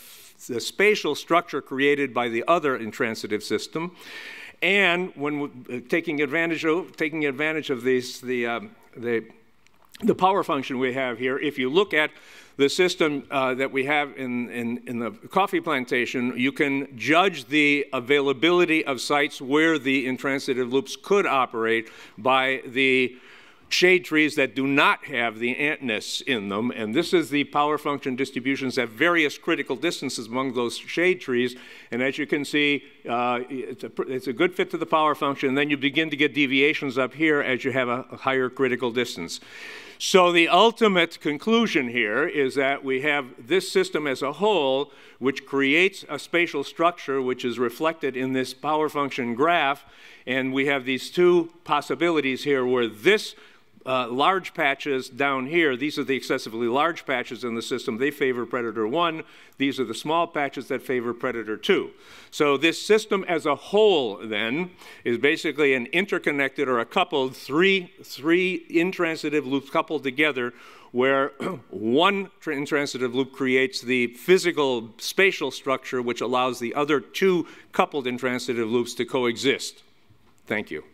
H: the spatial structure created by the other intransitive system. And when uh, taking advantage of, taking advantage of these, the, um, the, the power function we have here, if you look at the system uh, that we have in, in, in, the coffee plantation, you can judge the availability of sites where the intransitive loops could operate by the shade trees that do not have the ant nests in them. And this is the power function distributions at various critical distances among those shade trees. And as you can see, uh, it's, a, it's, a, good fit to the power function. And then you begin to get deviations up here as you have a, a higher critical distance. So the ultimate conclusion here is that we have this system as a whole, which creates a spatial structure which is reflected in this power function graph. And we have these two possibilities here where this uh, large patches down here, these are the excessively large patches in the system. They favor predator 1. These are the small patches that favor predator 2. So this system as a whole, then, is basically an interconnected or a coupled three, three intransitive loops coupled together where one intransitive loop creates the physical spatial structure which allows the other two coupled intransitive loops to coexist. Thank you.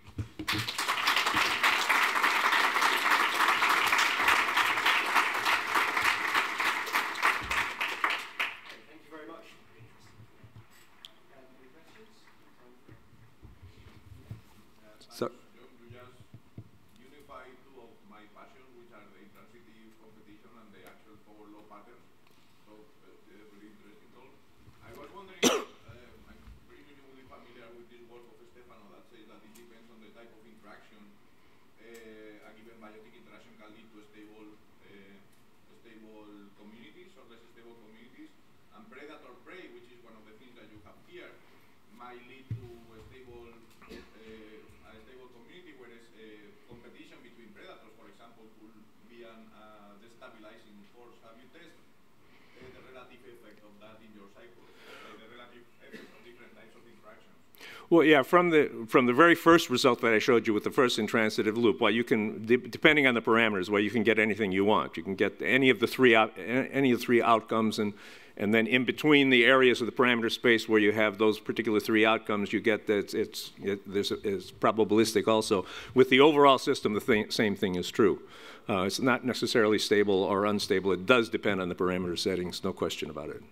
B: say that
D: that it depends on the type of interaction. Uh, a given biotic interaction can lead to stable, uh, stable communities or less stable communities. And predator prey, which is one of the things that you have here, might lead to a stable, uh, a stable community, whereas uh, competition between predators, for example, could be a uh, destabilizing force. Have you tested uh, the relative effect of that in your cycle? The relative effect of different types of interactions?
H: Well, yeah, from the from the very first result that I showed you with the first intransitive loop, well, you can, de depending on the parameters, well, you can get anything you want. You can get any of the three any of the three outcomes, and and then in between the areas of the parameter space where you have those particular three outcomes, you get that it's it, there's it's probabilistic also. With the overall system, the thing, same thing is true. Uh, it's not necessarily stable or unstable. It does depend on the parameter settings, no question about it.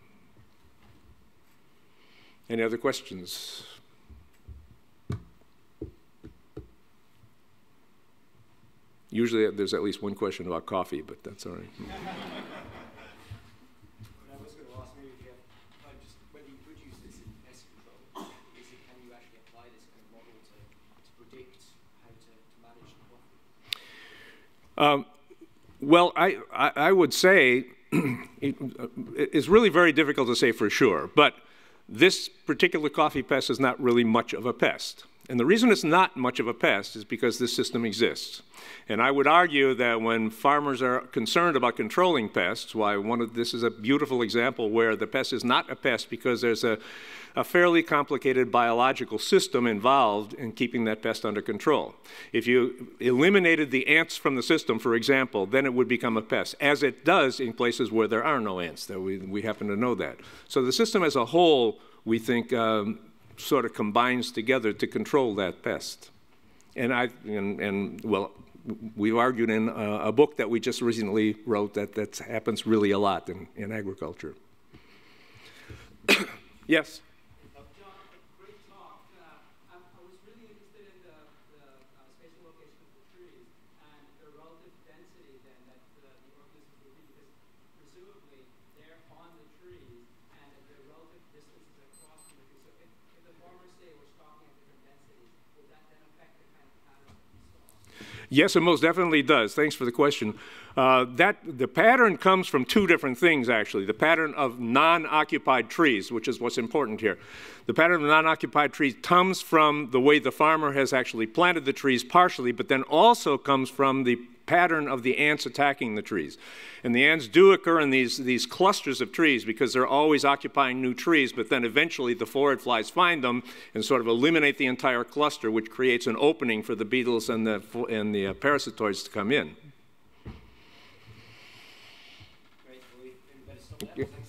H: Any other questions? Usually there's at least one question about coffee, but that's all right.
A: I was going to ask maybe if you have, just whether you could use this in pest control. Is it, can you actually apply this kind of model to, to predict how to, to manage the crop?
H: Um, well, I, I, I, would say it, it's really very difficult to say for sure, but this particular coffee pest is not really much of a pest. And the reason it's not much of a pest is because this system exists. And I would argue that when farmers are concerned about controlling pests, why one of this is a beautiful example where the pest is not a pest because there's a, a fairly complicated biological system involved in keeping that pest under control. If you eliminated the ants from the system, for example, then it would become a pest, as it does in places where there are no ants. That we, we happen to know that. So the system as a whole, we think, um, sort of combines together to control that pest. And I, and, and well, we've argued in a, a, book that we just recently wrote that that happens really a lot in, in agriculture. yes? Yes, it most definitely does. Thanks for the question. Uh, that the pattern comes from two different things, actually. The pattern of non-occupied trees, which is what's important here. The pattern of non-occupied trees comes from the way the farmer has actually planted the trees partially, but then also comes from the pattern of the ants attacking the trees. And the ants do occur in these, these clusters of trees because they're always occupying new trees, but then eventually the phorid flies find them and sort of eliminate the entire cluster, which creates an opening for the beetles and the, and the uh, parasitoids to come in.
A: Great.
D: special